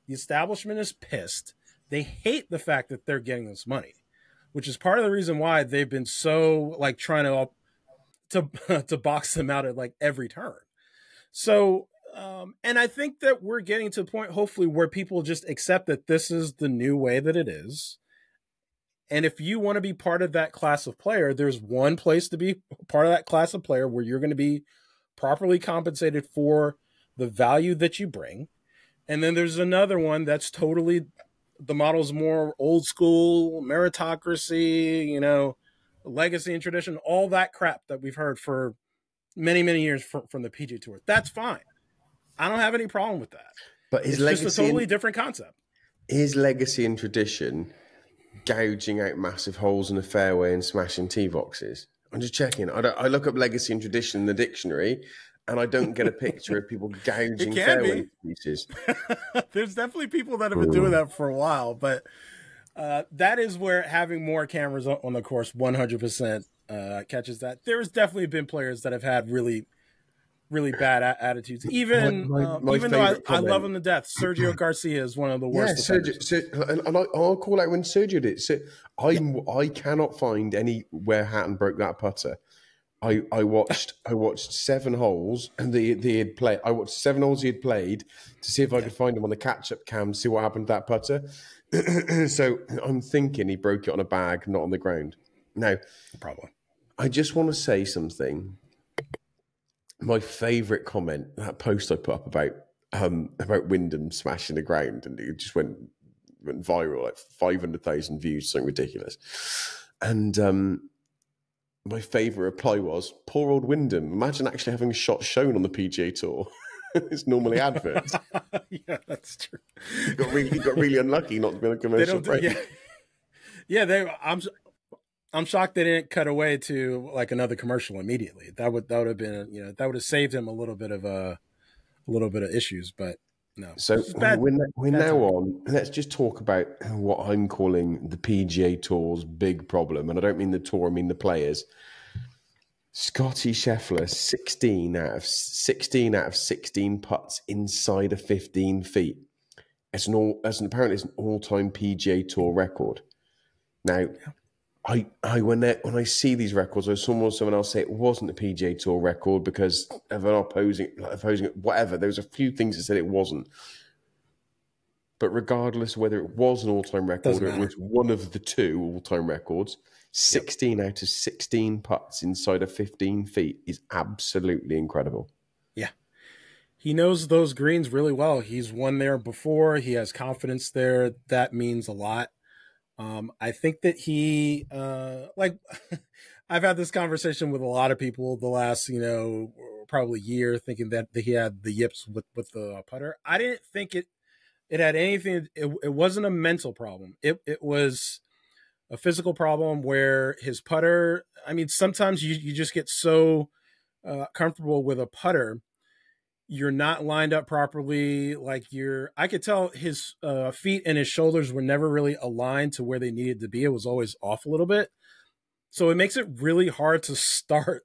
The establishment is pissed. They hate the fact that they're getting this money, which is part of the reason why they've been so like trying to to to box them out at like every turn. So, um, and I think that we're getting to a point, hopefully, where people just accept that this is the new way that it is. And if you want to be part of that class of player, there's one place to be part of that class of player where you're going to be properly compensated for the value that you bring. And then there's another one that's totally the model's more old school meritocracy, you know, legacy and tradition, all that crap that we've heard for many, many years from, from the PGA Tour. That's fine. I don't have any problem with that. But his it's legacy just a totally and, different concept. His legacy and tradition, gouging out massive holes in the fairway and smashing tee boxes. I'm just checking. I, I look up legacy and tradition in the dictionary, and I don't get a picture of people gouging fairway be. pieces. There's definitely people that have been doing that for a while, but uh, that is where having more cameras on the course 100% uh, catches that. There's definitely been players that have had really, really bad a- attitudes. Even my, my, uh, my even though I, I, love him to death, Sergio Garcia is one of the worst. Yeah, Sergio, and, I, will call out when Sergio did. So I yeah. I cannot find any where Hatton broke that putter. I, I watched I watched seven holes and they they had played. I watched seven holes he had played to see if I could find him on the catch up cam, see what happened to that putter. so I'm thinking he broke it on a bag, not on the ground. Now, probably. I just want to say something. My favourite comment that post I put up about um, about Wyndham smashing the ground and it just went went viral, like five hundred thousand views, something ridiculous. And um, my favourite reply was, "Poor old Wyndham. Imagine actually having a shot shown on the PGA Tour." it's normally adverts. yeah, that's true. He got really, he got really unlucky not to be on a commercial break. Yeah, yeah. They, I'm, I'm shocked they didn't cut away to like another commercial immediately. That would that would have been you know that would have saved him a little bit of a, a little bit of issues, but. No. So bad, we're, we're now on. Let's just talk about what I'm calling the PGA Tour's big problem, and I don't mean the tour; I mean the players. Scottie Scheffler, 16 out of 16 out of 16 putts inside of 15 feet. as an all as an apparently it's an all time PGA Tour record. Now. I I when they, when I see these records, or someone someone else say it wasn't a PGA Tour record because of an opposing opposing whatever. There was a few things that said it wasn't. But regardless of whether it was an all time record or it was one of the two all time records, 16 yep. out of 16 putts inside of 15 feet is absolutely incredible. Yeah. He knows those greens really well. He's won there before. He has confidence there. That means a lot. Um, I think that he, uh, like, I've had this conversation with a lot of people the last, you know, probably year, thinking that he had the yips with with the putter. I didn't think it it had anything. It, it wasn't a mental problem. It it was a physical problem where his putter. I mean, sometimes you you just get so uh, comfortable with a putter you're not lined up properly like you're i could tell his uh, feet and his shoulders were never really aligned to where they needed to be. It was always off a little bit. So it makes it really hard to start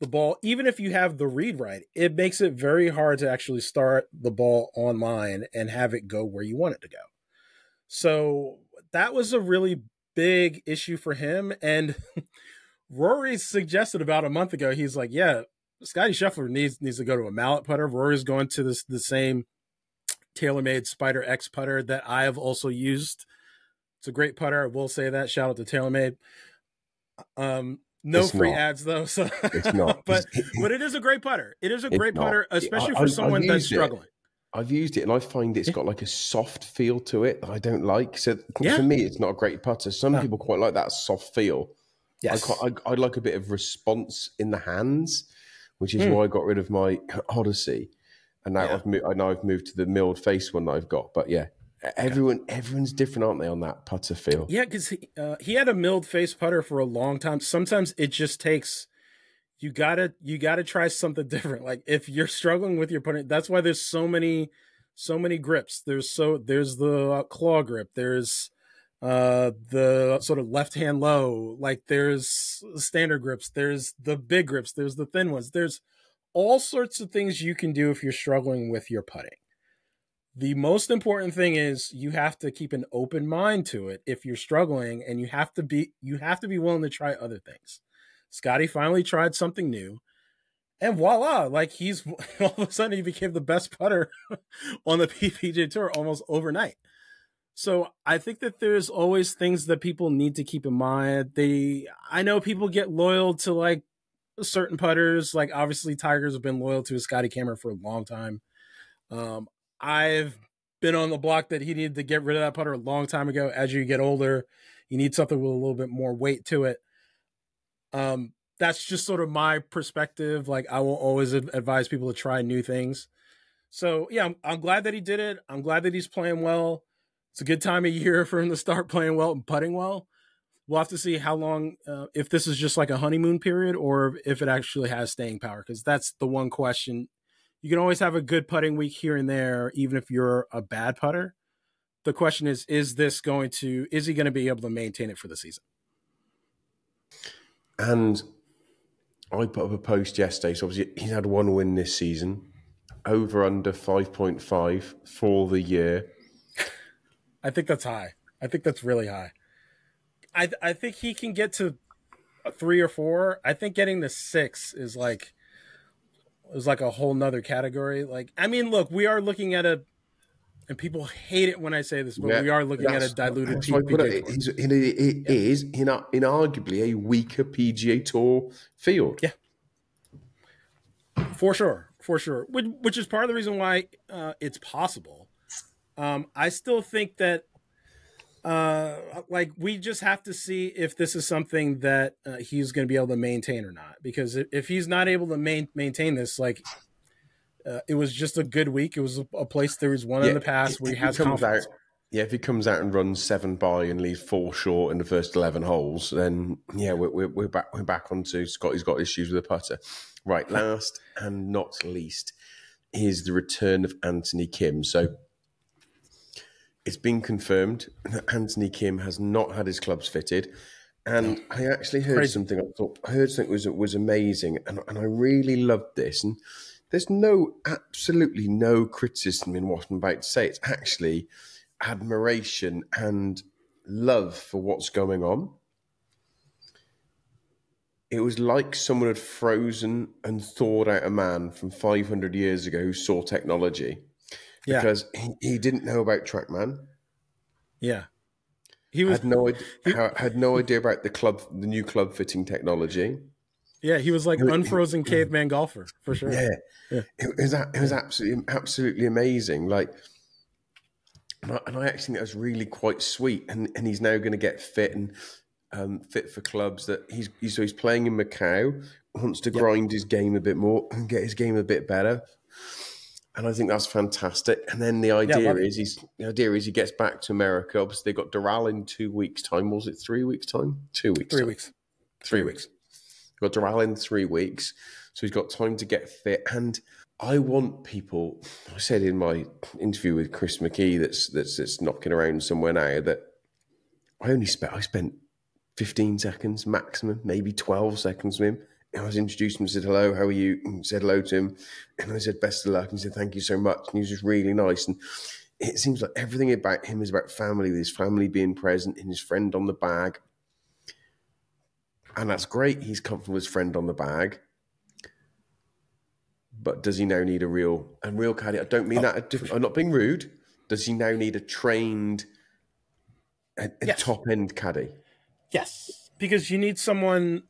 the ball even if you have the read right. It makes it very hard to actually start the ball on line and have it go where you want it to go. So that was a really big issue for him and rory suggested about a month ago he's like yeah Scottie Scheffler needs needs to go to a mallet putter. Rory's going to this the same TaylorMade Spider X putter that I have also used. It's a great putter. I will say that. Shout out to TaylorMade. Um, no it's free not. ads though. So it's not. but but it is a great putter. It is a great not. putter, especially I, for someone that's struggling. It. I've used it and I find it's got like a soft feel to it that I don't like. So yeah. for me, it's not a great putter. Some no. people quite like that soft feel. Yes. I, I, I, like a bit of response in the hands which is mm. why I got rid of my Odyssey, and now yeah. I've moved. I know I've moved to the milled face one that I've got. But yeah, everyone everyone's different, aren't they, on that putter feel? Yeah, because he uh, he had a milled face putter for a long time. Sometimes it just takes. You gotta you gotta try something different. Like if you're struggling with your putter, that's why there's so many so many grips. There's so there's the claw grip. There's uh the sort of left hand low like there's standard grips there's the big grips there's the thin ones there's all sorts of things you can do if you're struggling with your putting the most important thing is you have to keep an open mind to it if you're struggling and you have to be you have to be willing to try other things scottie finally tried something new and voila like he's all of a sudden he became the best putter on the PGA tour almost overnight so I think that there's always things that people need to keep in mind. They, I know people get loyal to like certain putters. Like obviously, Tigers have been loyal to Scotty Cameron for a long time. Um, I've been on the block that he needed to get rid of that putter a long time ago. As you get older, you need something with a little bit more weight to it. Um, that's just sort of my perspective. Like I will always advise people to try new things. So yeah, I'm, I'm glad that he did it. I'm glad that he's playing well it's a good time of year for him to start playing well and putting well. We'll have to see how long, uh, if this is just like a honeymoon period or if it actually has staying power, because that's the one question. You can always have a good putting week here and there, even if you're a bad putter. The question is, is this going to, is he going to be able to maintain it for the season? And I put up a post yesterday. So obviously he's had one win this season, over under 5.5 for the year. I think that's high. I think that's really high. I I think he can get to three or four. I think getting to six is like is like a whole nother category. Like I mean, look, we are looking at a and people hate it when I say this, but yeah, we are looking at a diluted PGA. It, it, it, it yeah. is in, a, in arguably a weaker PGA Tour field. Yeah, for sure, for sure. Which, which is part of the reason why uh, it's possible um, I still think that, uh, like, we just have to see if this is something that uh, he's going to be able to maintain or not. Because if he's not able to main, maintain this, like, uh, it was just a good week. It was a, a place there was one yeah, in the past where he has confidence. Out, yeah, if he comes out and runs seven by and leaves four short in the first eleven holes, then yeah, we're, we're, we're back. We're back onto Scottie's got issues with the putter. Right, last and not least is the return of Anthony Kim. So it's been confirmed that Anthony Kim has not had his clubs fitted. And I actually heard Crazy. something I thought I heard something was was amazing, and, and I really loved this. And there's no absolutely no criticism in what I'm about to say. It's actually admiration and love for what's going on. It was like someone had frozen and thawed out a man from 500 years ago who saw technology Yeah. because he, he didn't know about TrackMan. Yeah. He was had no he- had no idea about the club, the new club fitting technology. Yeah, he was like unfrozen caveman golfer for sure. Yeah, Yeah. It, was it was absolutely absolutely amazing. Like, and I, and I actually think that was really quite sweet. And and he's now going to get fit and um, fit for clubs that he's, he's so he's playing in Macau. Wants to Yep. grind his game a bit more and get his game a bit better. And I think that's fantastic. And then the idea it. is he's the idea is he gets back to America. Obviously, they got Doral in two weeks' time. Was it three weeks' time? Two weeks. Three time. weeks. Three weeks. Got Doral in three weeks, so he's got time to get fit. And I want people. I said in my interview with Chris McKee, that's that's, that's knocking around somewhere now, that I only spent I spent fifteen seconds maximum, maybe twelve seconds with him. I was introduced to him, said hello, how are you? And said hello to him, and I said best of luck, and he said thank you so much. And he was just really nice. And it seems like everything about him is about family, with his family being present, and his friend on the bag and that's great. He's comfortable with his friend on the bag. But does he now need a real and real caddy? I don't mean that. A different, I'm not being rude. Does he now need a trained, a, a Yes. top end caddy? Yes, because you need someone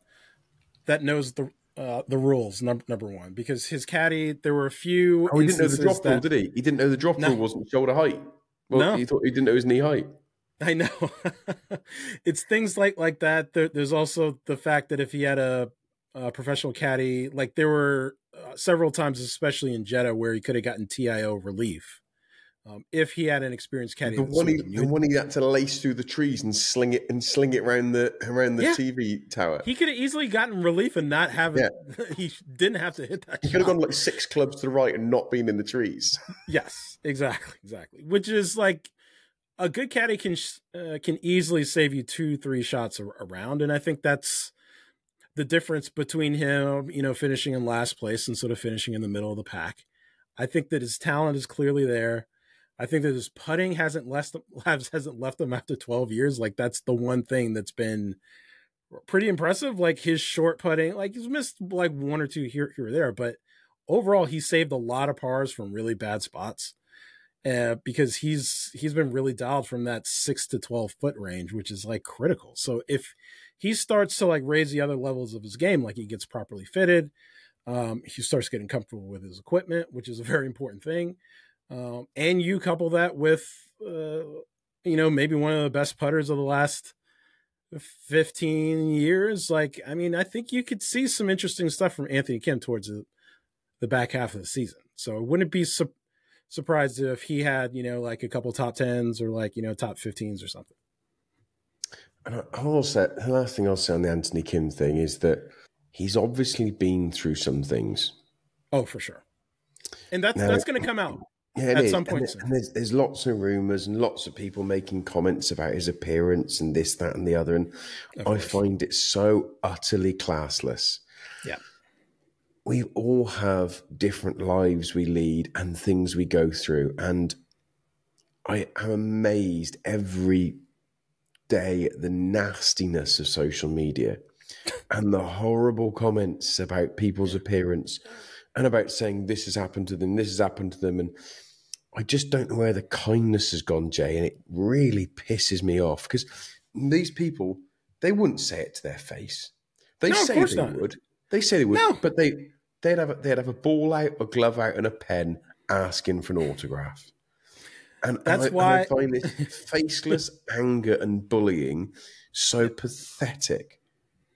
that knows the uh, the rules. Number number one, because his caddy, there were a few. Oh, he didn't know the instances drop rule, did he? He didn't know the drop No. rule wasn't shoulder height. Well, No. he thought he didn't know his knee height. I know. it's things like like that. There, there's also the fact that if he had a, a professional caddy, like there were uh, several times, especially in Jeddah, where he could have gotten TIO relief. Um, if he had an experienced caddy, The one, he, the one he had to lace through the trees and sling it and sling it around the around the Yeah. TV tower. he could have easily gotten relief and not have it. he didn't have to hit that. He could have gone like six clubs to the right and not been in the trees. Yes, exactly, exactly. Which is like a good caddy can uh, can easily save you two, three shots around, and I think that's the difference between him, you know, finishing in last place and sort of finishing in the middle of the pack. I think that his talent is clearly there. I think that his putting hasn't left has- hasn't left him after 12 years. Like that's the one thing that's been pretty impressive. Like his short putting, like he's missed like one or two here, here or there, but overall he saved a lot of pars from really bad spots. Uh, because he's he's been really dialed from that six to twelve foot range, which is like critical. So if he starts to like raise the other levels of his game, like he gets properly fitted, um, he starts getting comfortable with his equipment, which is a very important thing. Um, and you couple that with, uh, you know, maybe one of the best putters of the last 15 years. Like, I mean, I think you could see some interesting stuff from Anthony Kim towards the, the back half of the season. So I wouldn't be surprised if he had, you know, like a couple top tens or like, you know, top 15s or something. And I'll also, the last thing I'll say on the Anthony Kim thing is that he's obviously been through some things. Oh, for sure. And that's, No. that's going to come out. Yeah, At is. some point. And, there's, there's lots of rumours and lots of people making comments about his appearance and this, that, and the other. And I find it so utterly classless. Yeah. We all have different lives we lead and things we go through. And I am amazed every day at the nastiness of social media and the horrible comments about people's appearance and about saying this has happened to them, this has happened to them. And I just don't know where the kindness has gone, Jay. And it really pisses me off because these people, they wouldn't say it to their face. They No, of say course they not. would. They say they would, No. but they they'd have a, they'd have a ball out, a glove out, and a pen asking for an autograph. And That's I, why- and I find this faceless anger and bullying so pathetic.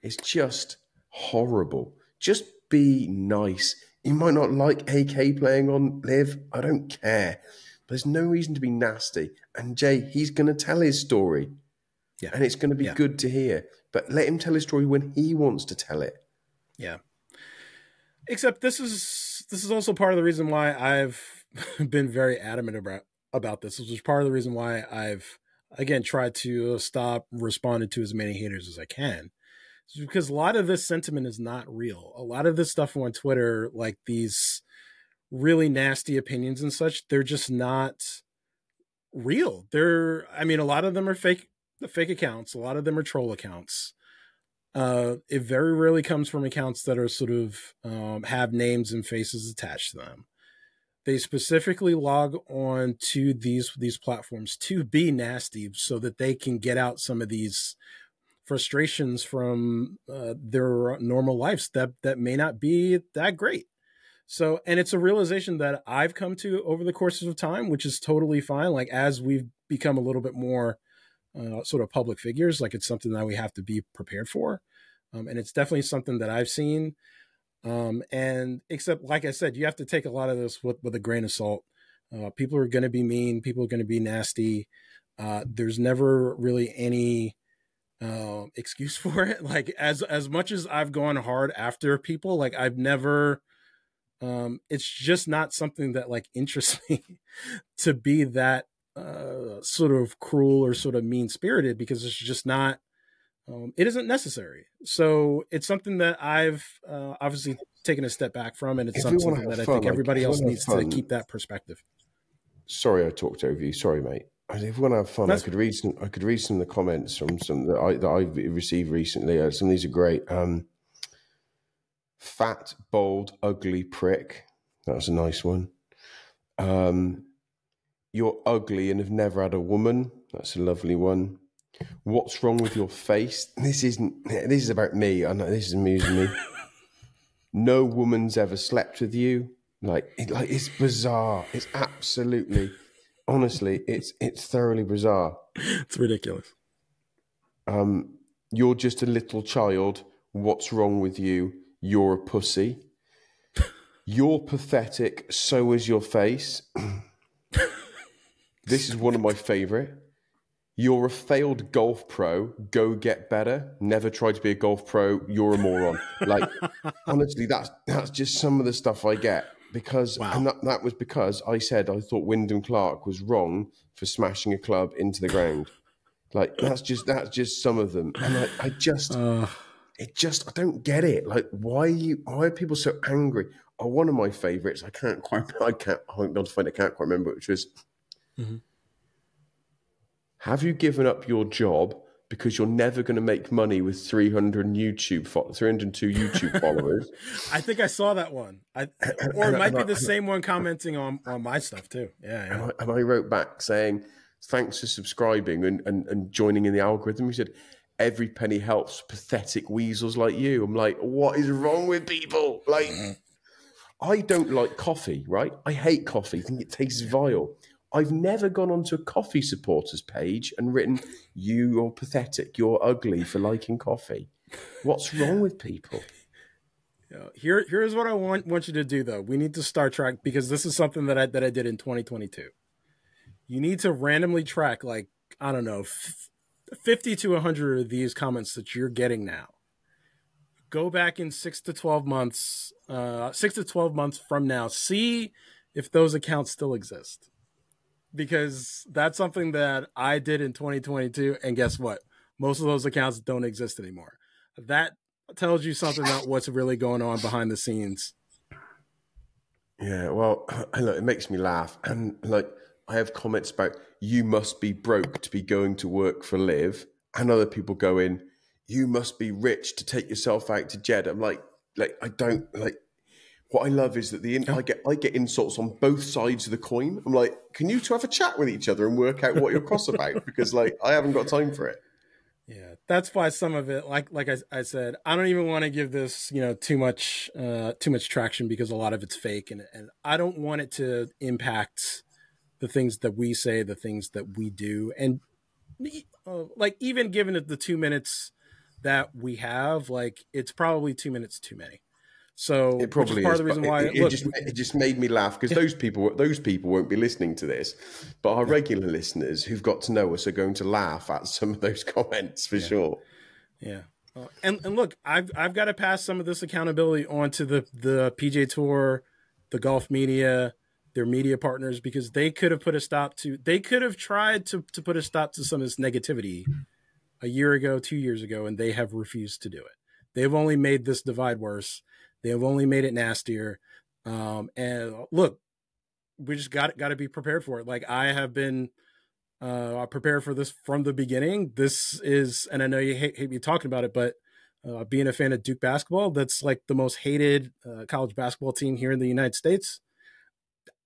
It's just horrible. Just be nice. You might not like AK playing on LIV. I don't care. There's no reason to be nasty. And Jay, he's going to tell his story. Yeah. And it's going to be Yeah. good to hear. But let him tell his story when he wants to tell it. Yeah. Except this is this is also part of the reason why I've been very adamant about about this. Which is part of the reason why I've again tried to stop responding to as many haters as I can. Because a lot of this sentiment is not real. A lot of this stuff on Twitter, like these really nasty opinions and such, they're just not real. They're, I mean, a lot of them are fake, the fake accounts. A lot of them are troll accounts. Uh, it very rarely comes from accounts that are sort of um, have names and faces attached to them. They specifically log on to these these platforms to be nasty, so that they can get out some of these frustrations from uh, their normal lives that that may not be that great. So, and it's a realization that I've come to over the courses of time, which is totally fine. Like as we've become a little bit more uh, sort of public figures, like it's something that we have to be prepared for, um, and it's definitely something that I've seen. Um, and except, like I said, you have to take a lot of this with with a grain of salt. Uh, people are going to be mean. People are going to be nasty. Uh, there's never really any uh, excuse for it. Like as as much as I've gone hard after people, like I've never um, it's just not something that like interests me to be that uh, sort of cruel or sort of mean spirited because it's just not. Um, it isn't necessary. So it's something that I've uh, obviously taken a step back from, and it's something that I think everybody like, else needs to keep that perspective. Sorry, I talked over you. Sorry, mate. If we want to have fun, That's... I could read some. I could read some of the comments from some that I that I've received recently. Uh, some of these are great. Um, fat, bold, ugly prick. That was a nice one. Um, you're ugly and have never had a woman. That's a lovely one. What's wrong with your face? This isn't. This is about me. I know this is amusing me. no woman's ever slept with you. Like, it, like it's bizarre. It's absolutely, honestly, it's it's thoroughly bizarre. It's ridiculous. Um, you're just a little child. What's wrong with you? You're a pussy. You're pathetic. So is your face. this is one of my favorite. You're a failed golf pro. Go get better. Never try to be a golf pro. You're a moron. Like, honestly, that's that's just some of the stuff I get because, wow. and that, that was because I said I thought Wyndham Clark was wrong for smashing a club into the ground. Like, that's just that's just some of them, and I, I just. Uh it just I don't get it. Like, why are you? Why are people so angry? Oh, one of my favorites. I can't quite. I can't. I'm not to find. I can't quite remember. Which was, mm-hmm. have you given up your job because you're never going to make money with 300 YouTube, 302 YouTube followers? I think I saw that one. I, or it might be the same one commenting on on my stuff too. Yeah. yeah. And, I, and I wrote back saying, "Thanks for subscribing and, and and joining in the algorithm." He said every penny helps pathetic weasels like you. I'm like, what is wrong with people? Like, mm-hmm. I don't like coffee, right? I hate coffee. I think it tastes vile. I've never gone onto a coffee supporters page and written, you are pathetic, you're ugly for liking coffee. What's wrong with people? Here, here's what I want want you to do though. We need to start track because this is something that I that I did in 2022. You need to randomly track like I don't know 50 to 100 of these comments that you're getting now go back in 6 to 12 months uh 6 to 12 months from now see if those accounts still exist because that's something that I did in 2022 and guess what most of those accounts don't exist anymore that tells you something about what's really going on behind the scenes yeah well look, it makes me laugh and like I have comments about you must be broke to be going to work for LIV, and other people go in, you must be rich to take yourself out to Jed. I'm like, like I don't like. What I love is that the in, I get I get insults on both sides of the coin. I'm like, can you two have a chat with each other and work out what you're cross about? Because like I haven't got time for it. Yeah, that's why some of it, like like I, I said, I don't even want to give this you know too much uh, too much traction because a lot of it's fake, and and I don't want it to impact the things that we say, the things that we do, and uh, like even given it the two minutes that we have, like it's probably two minutes too many. So it probably part is, of the reason why it, it, just, it just made me laugh because those people those people won't be listening to this, but our regular listeners who've got to know us are going to laugh at some of those comments for yeah. sure. Yeah. Uh, and and look, I've I've got to pass some of this accountability on to the the PGA Tour, the golf media, their media partners because they could have put a stop to they could have tried to, to put a stop to some of this negativity a year ago two years ago and they have refused to do it they've only made this divide worse they have only made it nastier Um, and look, we just got got to be prepared for it. Like I have been uh, prepared for this from the beginning. This is, and I know you hate, hate me talking about it, but uh, being a fan of Duke basketball, that's like the most hated uh, college basketball team here in the United States.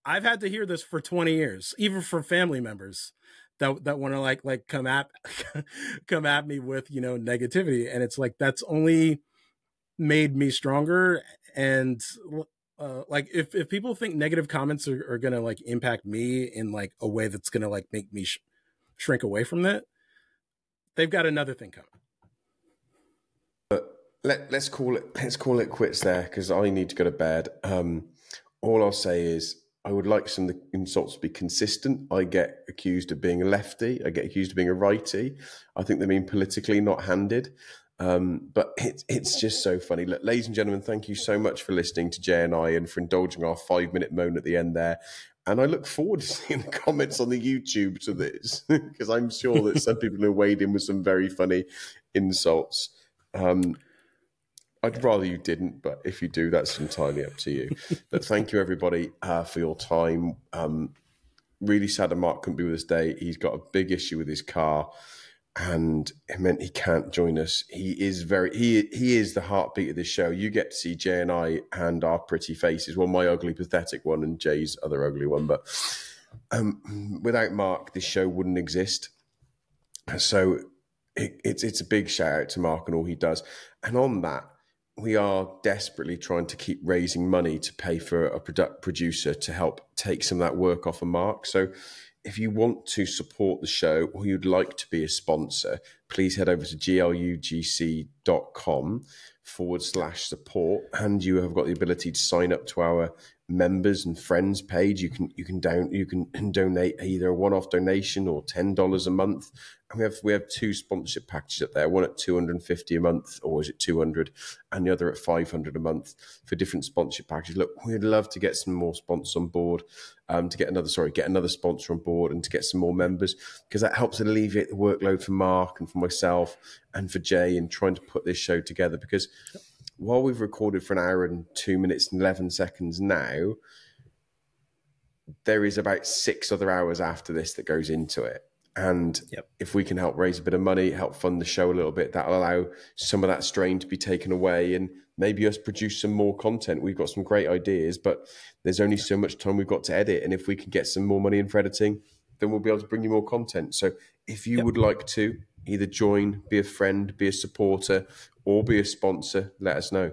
I've had to hear this for 20 years, even from family members that that want to like like come at come at me with you know negativity, and it's like that's only made me stronger. And uh, like if if people think negative comments are, are gonna like impact me in like a way that's gonna like make me sh- shrink away from that, they've got another thing coming. But let let's call it let's call it quits there because I need to go to bed. Um, all I'll say is I would like some of the insults to be consistent. I get accused of being a lefty. I get accused of being a righty. I think they mean politically not handed. Um, but it, it's just so funny. Look, ladies and gentlemen, thank you so much for listening to Jay and I and for indulging our five minute moan at the end there. And I look forward to seeing the comments on the YouTube to this because I'm sure that some people have weighed in with some very funny insults. Um, I'd rather you didn't, but if you do, that's entirely up to you. but thank you, everybody, uh, for your time. Um, really sad that Mark couldn't be with us today. He's got a big issue with his car, and it meant he can't join us. He is very he he is the heartbeat of this show. You get to see Jay and I and our pretty faces. Well, my ugly, pathetic one, and Jay's other ugly one. But um, without Mark, this show wouldn't exist. So it, it's it's a big shout out to Mark and all he does. And on that we are desperately trying to keep raising money to pay for a product producer to help take some of that work off of mark. So if you want to support the show or you'd like to be a sponsor, please head over to glugc.com forward slash support. And you have got the ability to sign up to our members and friends page. You can you can down you can donate either a one-off donation or ten dollars a month And we have we have two sponsorship packages up there. One at two hundred and fifty a month, or is it two hundred, and the other at five hundred a month for different sponsorship packages. Look, we'd love to get some more sponsors on board, um, to get another sorry, get another sponsor on board, and to get some more members because that helps alleviate the workload for Mark and for myself and for Jay in trying to put this show together. Because while we've recorded for an hour and two minutes and eleven seconds now, there is about six other hours after this that goes into it and yep. if we can help raise a bit of money, help fund the show a little bit, that'll allow some of that strain to be taken away and maybe us produce some more content. We've got some great ideas, but there's only so much time we've got to edit. And if we can get some more money in for editing, then we'll be able to bring you more content. So if you yep. would like to either join, be a friend, be a supporter, or be a sponsor, let us know.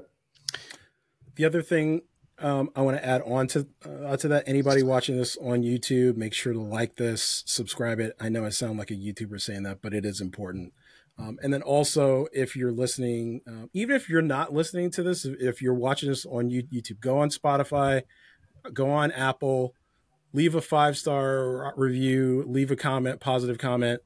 The other thing um, I want to add on to uh, to that. Anybody watching this on YouTube, make sure to like this, subscribe it. I know I sound like a YouTuber saying that, but it is important. Um, and then also, if you're listening, uh, even if you're not listening to this, if you're watching this on YouTube, go on Spotify, go on Apple, leave a five star review, leave a comment, positive comment.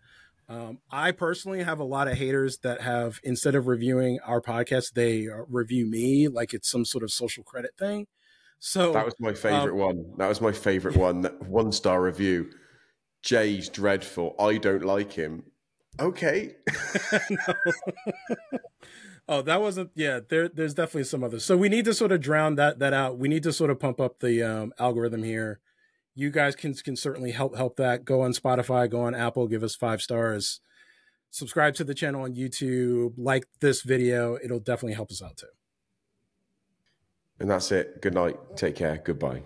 Um, I personally have a lot of haters that have instead of reviewing our podcast, they uh, review me like it's some sort of social credit thing. So that was my favorite um, one. That was my favorite one. One star review. Jay's dreadful. I don't like him. Okay. oh, that wasn't. Yeah, there, there's definitely some others. So we need to sort of drown that that out. We need to sort of pump up the um, algorithm here. You guys can can certainly help help that. Go on Spotify, go on Apple, give us five stars. Subscribe to the channel on YouTube. Like this video. It'll definitely help us out too. And that's it. Good night. Take care. Goodbye.